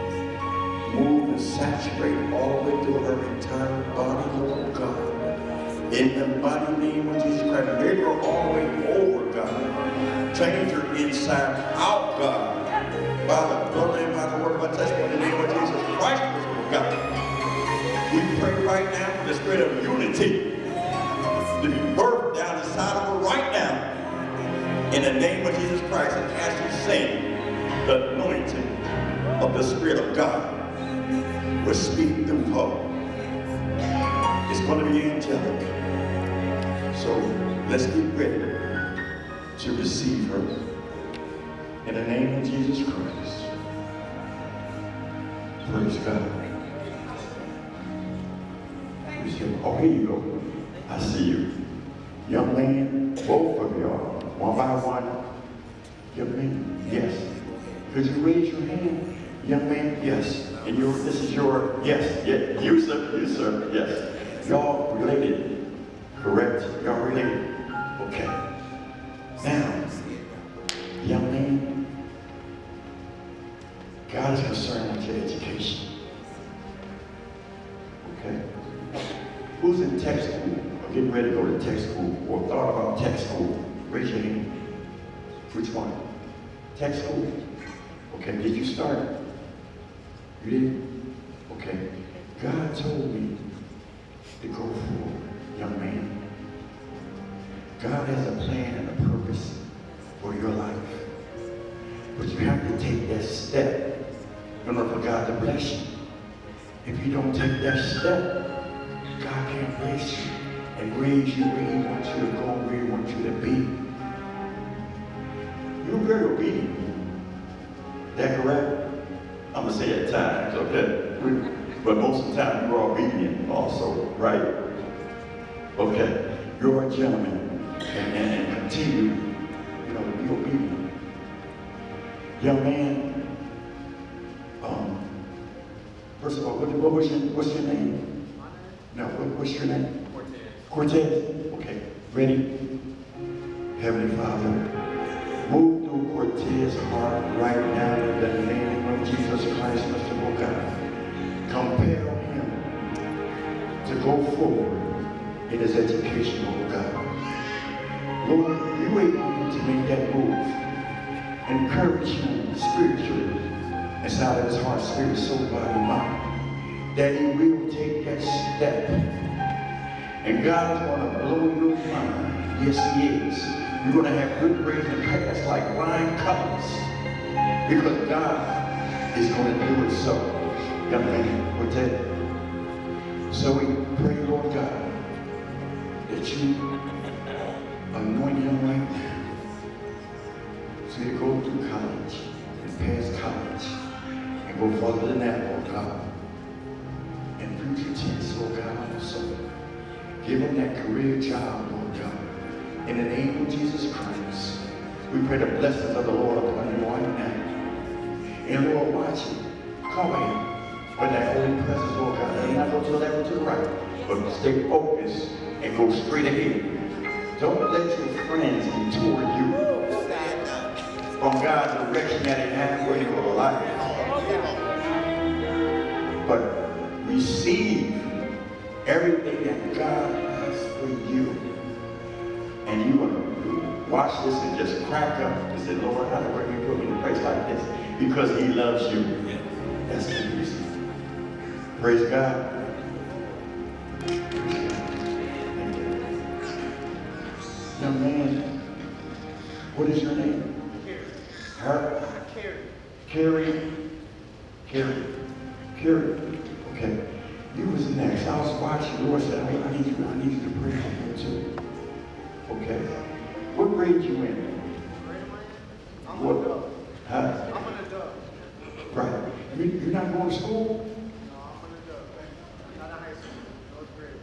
move and saturate all the way through her entire body, Lord God. In the mighty name of Jesus Christ, make her all the way over, God. Change her inside out, God. By the blood and by the word of my testimony, in the name of Jesus Christ, God. We pray right now for the spirit of unity to be birthed down inside of her right now. In the name of Jesus Christ, and as you sing, the anointing of the Spirit of God will speak through her. It's going to be angelic. So let's get ready to receive her. In the name of Jesus Christ. Praise God. Oh, here you go. I see you. Young man, both of y'all, one by one. Young man, yes. Could you raise your hand? Young man, yes. And your, this is your, yes, yes, you sir, you sir, yes. Y'all related, correct? Y'all related? Okay. Now, bless you. If you don't take that step, God can't bless you and raise you where He wants you to go, where He wants you to be. You're very obedient. That correct? I'm gonna say at times, okay? But most of the time, you're obedient also, right? Okay, you're a gentleman, and, and, continue, you know, to be obedient. Young man, what, was your, what's your name? No, what, what's your name? Cortez. Okay, ready? Heavenly Father, move through Cortez's heart right now in the name of Jesus Christ, Mr. God. Compel him to go forward in his education, oh God. Lord, you able to make that move. Encourage him spiritually, inside of his heart, spirit, soul, body, mind, that he will take that step. And God is going to blow your mind. Yes, he is. You're going to have good grades and pass like flying colors. Because God is going to do it so. Young man, with that. So we pray, Lord God, that you anoint him right now. So you go through college and pass college and go further than that, Lord God. Future tense, Lord God, also. Give him that career job, Lord God. In the name of Jesus Christ, we pray the blessings of the Lord upon you right now. And Lord, watch him. Cover him. But that holy presence, Lord God, let not go to the left or to the right, but stay focused and go straight ahead. Don't let your friends detour you stand up. from God's direction that He has life. But receive everything that God has for you. And you are to watch this and just crack up and say, Lord, how do you put me in a place like this? Because He loves you. That's the reason. Praise God. Young man, what is your name? Her? Carrie. Carrie. Carrie. Okay. You was next. I was watching. Lord said, I need you. I need you to pray for me too. Okay. What grade you in? I'm What? an adult. Huh? I'm an adult. Right. You, you're not going to school? No, I'm an adult. Not in high school. Fourth grade.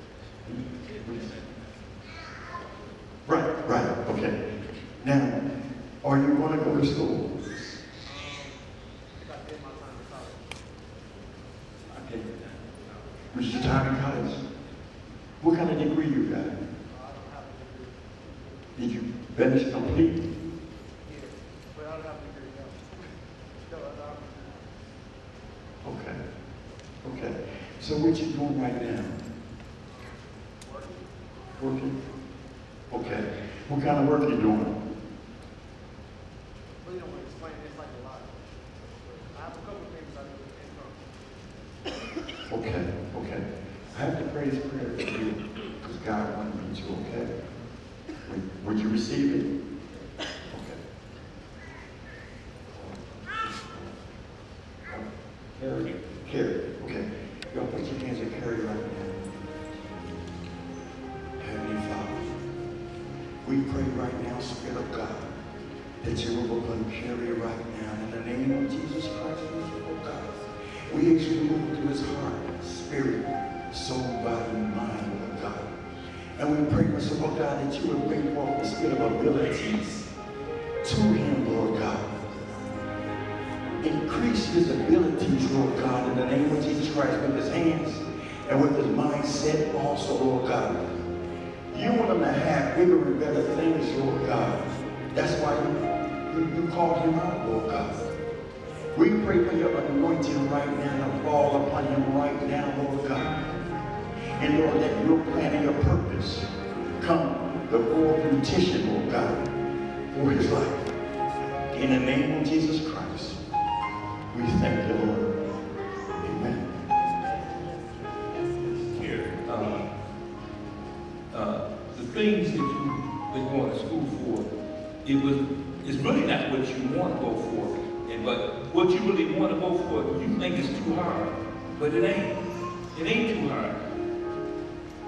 Right, right, okay. Now, are you going to go to school? I think I did my time in college. Okay. Was your time in college? What kind of degree you got? I don't have a degree. Did you finish complete? Yeah. But I don't have a degree no. No, I don't have a Okay. degree. Okay. Doing right now? That you will upon Carrie right now in the name of Jesus Christ, oh God. We ask you to move his heart, spirit, soul, body, mind, oh God. And we pray, merciful God, that you would bring forth the spirit of abilities to him, Lord God. Increase his abilities, Lord God, in the name of Jesus Christ, with his hands and with his mindset also, Lord God. You want him to have bigger and better things, Lord God. That's why you, you, you called him out, Lord God. We pray for your anointing right now to fall upon him right now, Lord God. And Lord, let your plan and your purpose come the full petition, Lord God, for his life. In the name of Jesus Christ, we thank you, Lord. Amen. here. Uh, uh, the things that you were going to school for, it was, it's really not what you want to go for. And but what you really want to go for, you think is too hard. But it ain't. It ain't too hard.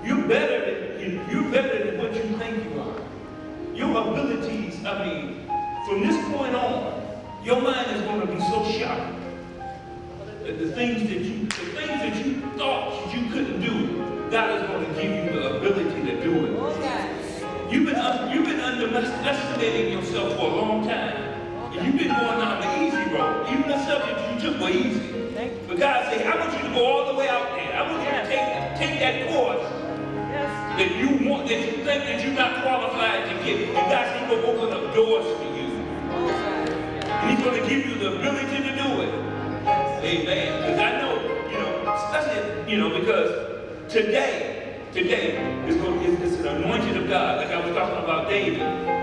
You're better than you, are better than what you think you are. Your abilities, I mean, from this point on, your mind is going to be so sharp that the things that you the things that you thought you couldn't do, God is going to give you the ability to do it. You've been up yourself for a long time. And you've been going down the easy road. Even the subjects you took were easy. But God said, I want you to go all the way out there. I want you to take, take that course that you want, that you think that you're not qualified to get. And God said, He's going to open up doors for you. And He's going to give you the ability to do it. Amen. Because I know, you know, especially, you know, because today, today is going it's, it's an anointing of God. Like I was talking about David.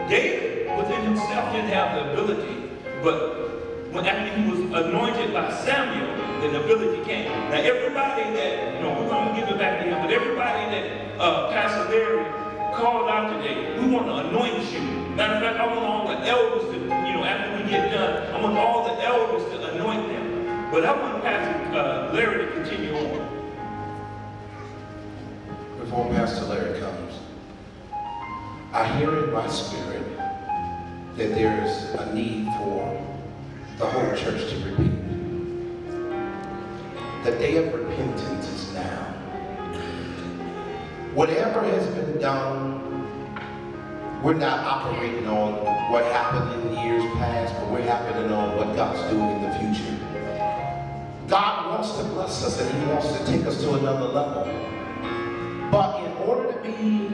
David within himself didn't have the ability, but when after he was anointed by Samuel, then the ability came. Now everybody that, you know, we're going to give it back to him, but everybody that uh, Pastor Larry called out today, we want to anoint you. Matter of fact, I want all the elders to, you know, after we get done, I want all the elders to anoint them. But I want Pastor uh, Larry to continue on. Before Pastor Larry comes, I hear in my spirit that there is a need for the whole church to repent. The day of repentance is now. Whatever has been done, we're not operating on what happened in years past, but we're happening on what God's doing in the future. God wants to bless us and He wants to take us to another level. In order to be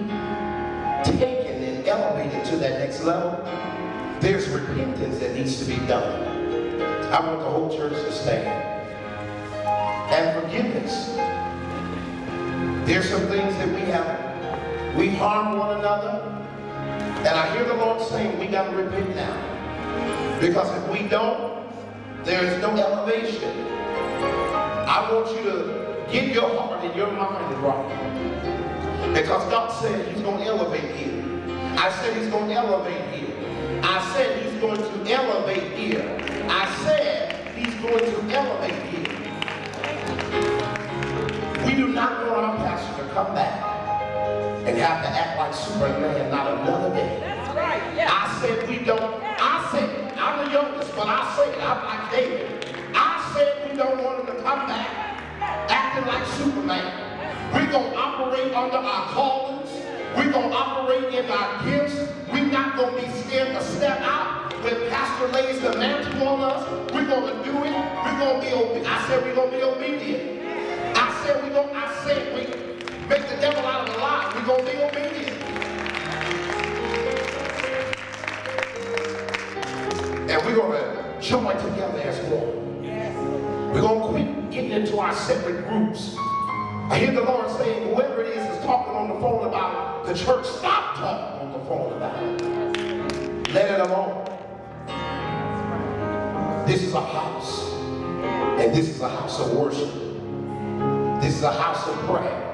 taken and elevated to that next level, there's repentance that needs to be done. I want the whole church to stand. And forgiveness. There's some things that we have, we harm one another. And I hear the Lord saying we got to repent now. Because if we don't, there is no elevation. I want you to get your heart and your mind right. Because God said he's going to elevate here. I said he's going to elevate here. I said he's going to elevate here. I said he's going to elevate here. We do not want our pastor to come back and have to act like Superman not another day. That's right. Yeah. I said we don't. I said, I'm the youngest, but I said, I'm like David. I said we don't want him to come back acting like Superman. We're going to operate under our callings. We're going to operate in our gifts. We're not going to be scared to step out when pastor lays the mantle on us. We're going to do it. We're going to be obedient. I said we're going to be obedient. I said we're going to, I said we make the devil out of the lie. We're going to be obedient. And we're going to join together as one. We're going to quit getting into our separate groups. I hear the Lord saying, whoever it is is talking on the phone about the church, stop talking on the phone about it. Let it alone. This is a house. And this is a house of worship. This is a house of prayer.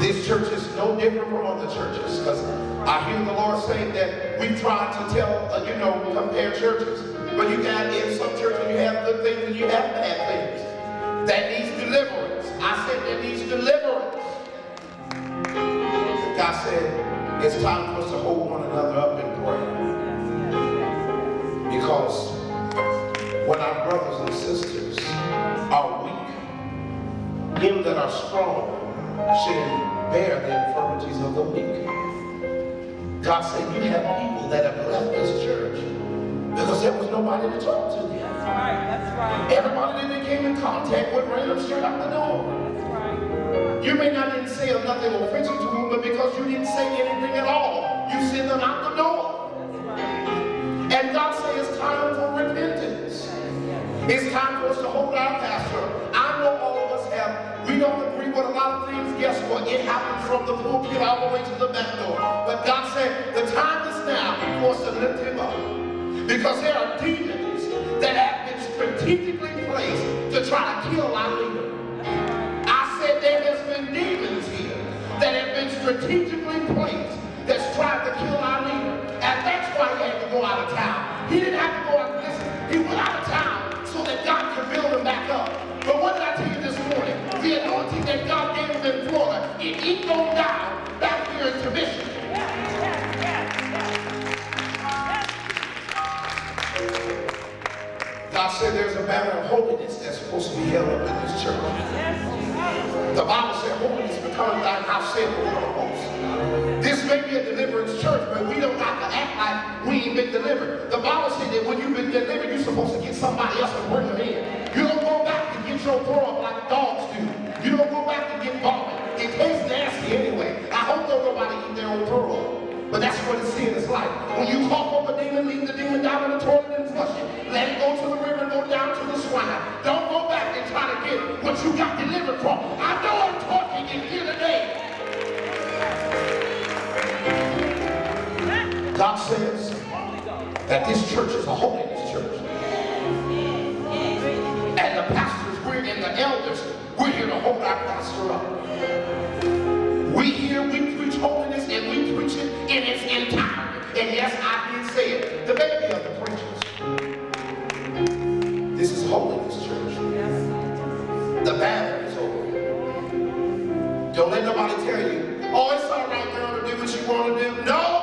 This church is no different from other churches because I hear the Lord saying that we try to tell, uh, you know, compare churches. But you got in some churches you have good things and you have bad things. That needs deliverance. I said that needs deliverance. God said it's time for us to hold one another up in prayer. Because when our brothers and sisters are weak, him that are strong should bear the infirmities of the weak. God said, you have people that have left this church because there was nobody to talk to them. That's right. That's right. Everybody that they came in contact with ran them straight out the door. You may not even say nothing offensive to them, but because you didn't say anything at all, you send them out the door. And God says it's time for repentance. It's time for us to hold our pastor. I know all of us have, we don't agree with a lot of things. Guess what? It happens from the pulpit all the way to the back door. But God said the time is now for us to lift him up. Because there are demons that have been strategically placed to try to kill our leader. In Florida, it ain't going down back here in Commission. Yes. God said there's a banner of holiness that's supposed to be held up in this church. The Bible said holiness becoming thy house, the Lord hosts. This may be a deliverance church. church, but we don't have to act like we ain't been delivered. The Bible said that when you've been delivered, you're supposed to get somebody else to bring them in. You don't go back and get your throw up like dogs do. You don't go back and get vomit. It tastes nasty anyway. I hope don't nobody eat their own up. But that's what it's sin is like. When you cough up a demon, leave the demon down in the toilet and flush it. Let it go to the river and go down to the swine. Don't go back and try to get what you got delivered from. I know I'm talking in here today. God says that this church is a holiness church. And the pastors, we're in the elders, we're here to hold our pastor up. We here, we preach holiness and we preach it in its entirety. And yes, I did say it, the baby of the preachers. This is holiness church. The battle is over. Don't let nobody tell you, oh, it's all right, girl, to do what you want to do. No!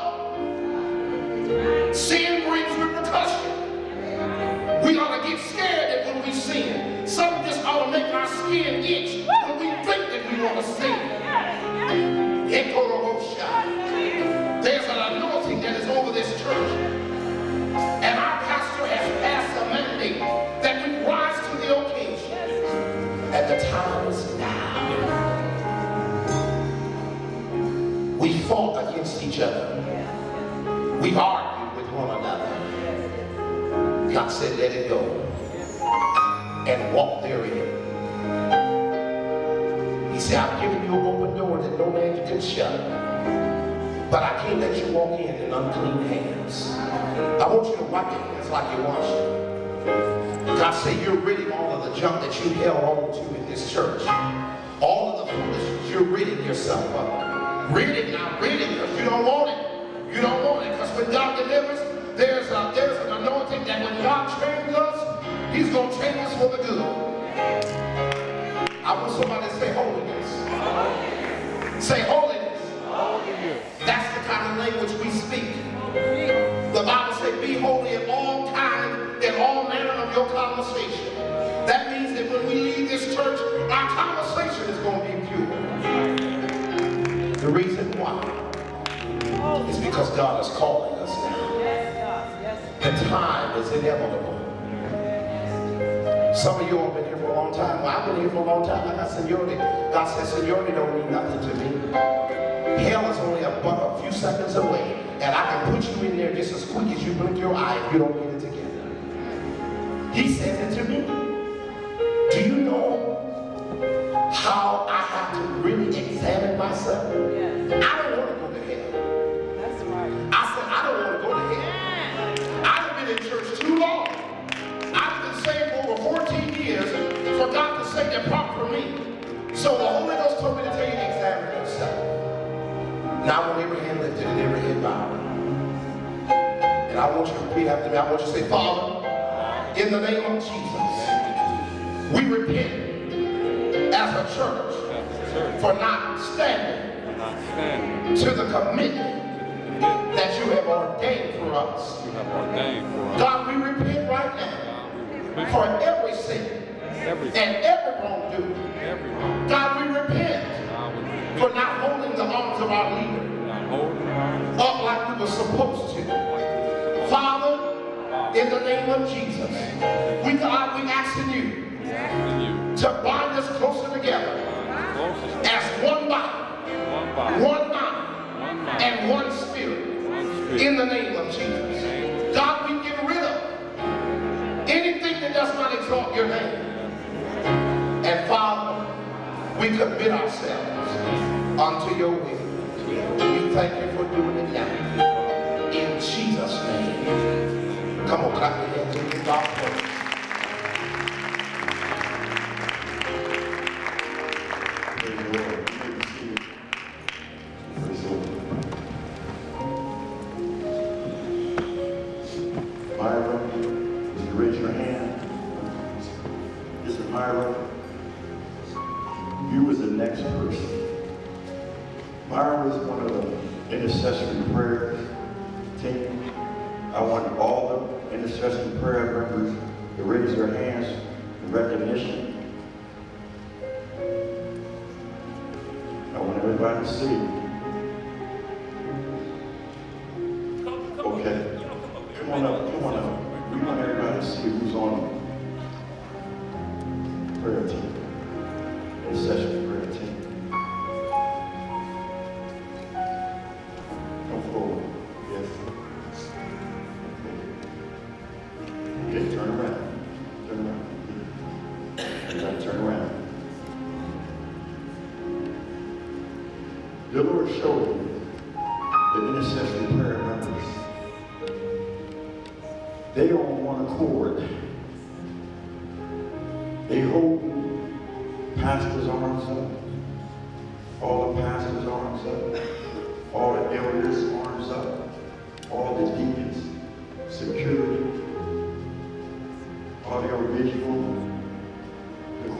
Each other. We've argued with one another. God said, let it go. And walk therein. He said, I've given you an open door that no man can shut. But I can't let you walk in in unclean hands. I want you to wipe your hands like you wash them. God said, you're ridding all of the junk that you held on to in this church. All of the foolishness, you're ridding yourself of. Rid it now, read it, because you don't want it. You don't want it, because when God delivers, there's, a, there's an anointing that when God trains us, he's going to train us for the good. I want somebody to say holiness. Say holiness. That's the kind of language we speak. The Bible says, be holy in all times, in all manner of your conversation. That means that when we leave this church, our conversation is going to be is because God is calling us now. The time is inevitable. Some of you have been here for a long time. Well, I've been here for a long time. I got seniority. God says seniority don't mean nothing to me. Hell is only a, a few seconds away, and I can put you in there just as quick as you blink your eye if you don't get it together. He says it to me. Do you know how I have to examine myself? Yes. I don't want to go to hell. That's right. I said, I don't want to go to hell. I've been in church too long. I've been saved for over 14 years for God to say depart for me. So the Holy Ghost told me to tell you to examine yourself. Now every hand lifted and every head bowed. And I want you to repeat after me. I want you to say, Father, in the name of Jesus, we repent as a church for not standing to the commitment that you have ordained for us. God, we repent right now for every sin and every wrongdoing. God, we repent for not holding the arms of our leader up like we were supposed to. Father, in the name of Jesus, we God, we asking you to bind us closer together as one body, one mind, and one spirit. In the name of Jesus. God, we get rid of anything that does not exalt your name. And Father, we commit ourselves unto your will. We thank you for doing it now. In Jesus' name. Come on, clap your hands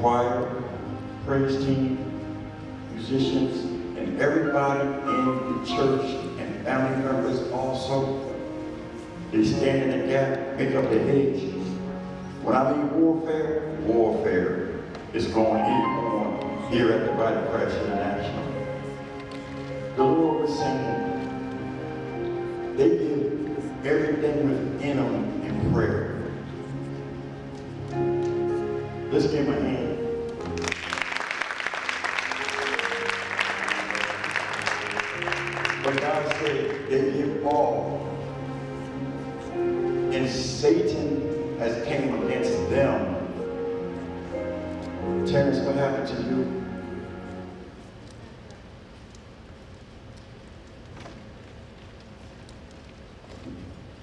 choir, praise team, musicians, and everybody in the church and family members also. They stand in the gap, make up the hedge. When I mean warfare, warfare is going on here at the Body of Christ International. The Lord was saying, they give everything within them in prayer. Let's give a hand. They give all. And Satan has came against them. Terrence, what happened to you?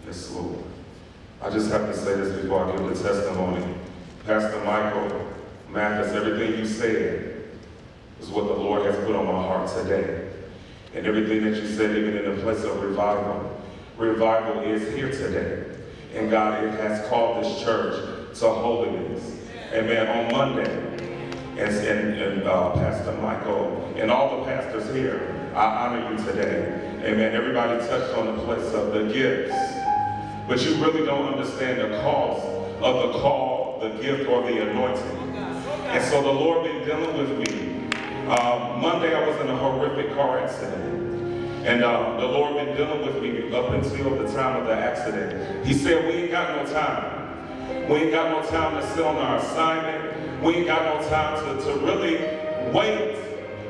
Yes, Lord. I just have to say this before I give the testimony. Pastor Michael Mathis, everything you said is what the Lord has put on my heart today. And everything that you said, even in the place of revival, revival is here today. And God has called this church to holiness. Amen. On Monday, and, and uh, Pastor Michael and all the pastors here, I honor you today. Amen. Everybody touched on the place of the gifts. But you really don't understand the cost of the call, the gift, or the anointing. And so the Lord been dealing with me. Uh, Monday I was in a horrific car accident. And uh, the Lord been dealing with me up until the time of the accident. He said, we ain't got no time. We ain't got no time to sit on our assignment. We ain't got no time to, to really wait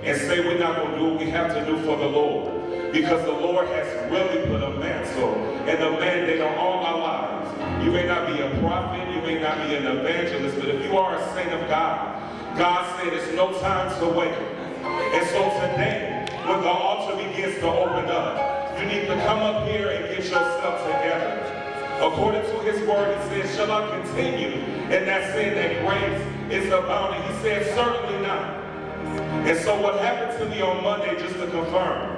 and say we're not going to do what we have to do for the Lord. Because the Lord has really put a mantle and a mandate on all our lives. You may not be a prophet, you may not be an evangelist, but if you are a saint of God, God said it's no time to wait. And so today, when the altar begins to open up, you need to come up here and get yourself together. According to his word, he says, shall I continue in that sin that grace is abounding? He said, certainly not. And so what happened to me on Monday, just to confirm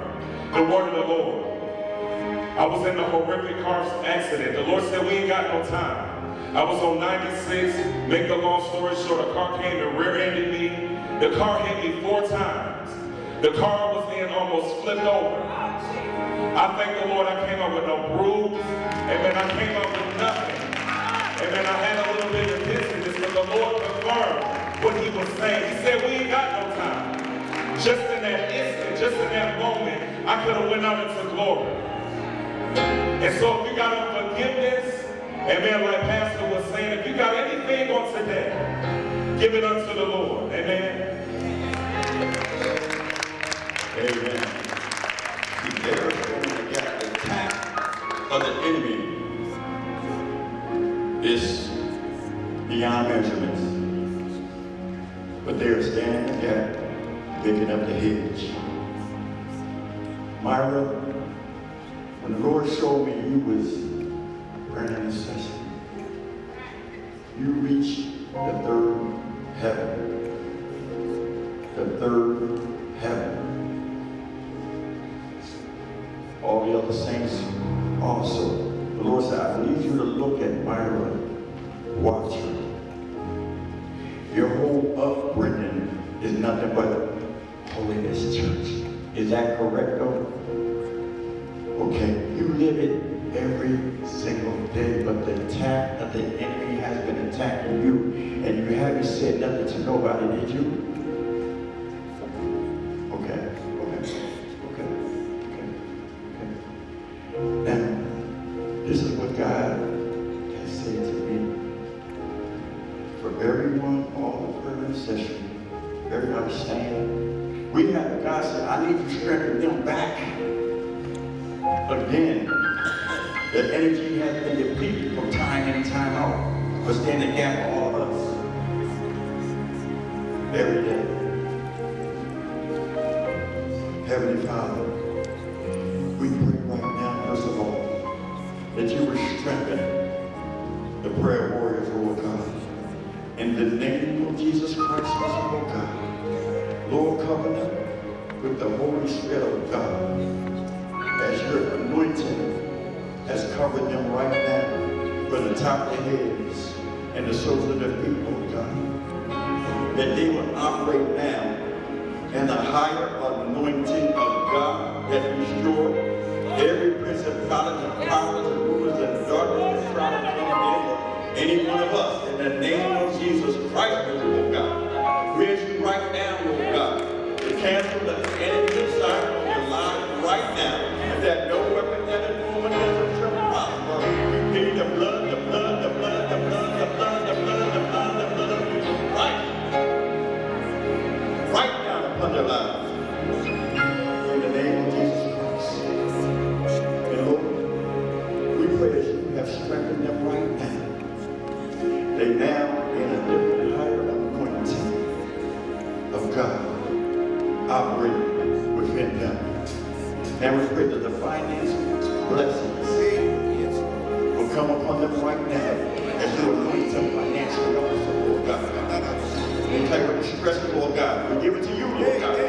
the word of the Lord, I was in a horrific car accident. The Lord said, we ain't got no time. I was on 96. Make a long story short, a car came and rear-ended me. The car hit me four times. The car was then almost flipped over. I thank the Lord I came up with no bruise. Amen. I came up with nothing. Amen. I had a little bit of dizziness, but the Lord confirmed what he was saying. He said, we ain't got no time. Just in that instant, just in that moment, I could have went out into glory. And so if you got unforgiveness, amen, like Pastor was saying, if you got anything on today, give it unto the Lord. Amen. Amen. See, there is the attack of the enemy is beyond measurements. But they are standing in the gap, picking up the hedge. Myra, when the Lord showed me you was praying intercession, you reached the third heaven. The third heaven. All the other saints also. The Lord said, I need you to look at Myra, watch her. Your whole upbringing is nothing but holiness church. Is that correct though? Okay, you live it every single day, but the attack of the enemy has been attacking you, and you haven't said nothing to nobody, did you? Okay, okay, okay, okay, okay. Now, this is what God has said to me. For everyone, all the prayer session, everybody stand. We have, God said, I need you to strengthen them back. Again, the energy has been depleted from time in and time out. But stand the gap for all of us. Every day. Heavenly Father, we pray right now, first of all, that you will strengthen the prayer warriors, Lord God. In the name of Jesus Christ, Lord God. Lord, them with the Holy Spirit of God. As your anointing has covered them right now, from the top of their heads and the soles of their feet, Lord God. That they will operate now in the higher anointing of God that destroy every principality powers and rulers and darkness trying to come any one of us in the name of Jesus Christ, Lord God. We ask you right now, Lord God, to cancel the enemy's assignment on your lives right now, what Lord God. We give it to you, Lord God.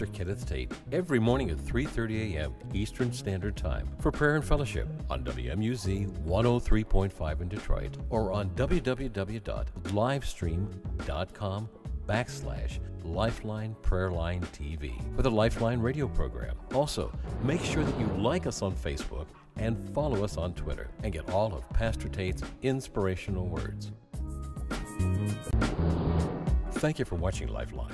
Pastor Kenneth Tate every morning at 3:30 a.m. Eastern Standard Time for prayer and fellowship on WMUZ 103.5 in Detroit or on www.livestream.com backslash Lifeline Prayerline TV for the Lifeline radio program. Also, make sure that you like us on Facebook and follow us on Twitter and get all of Pastor Tate's inspirational words. Thank you for watching Lifeline.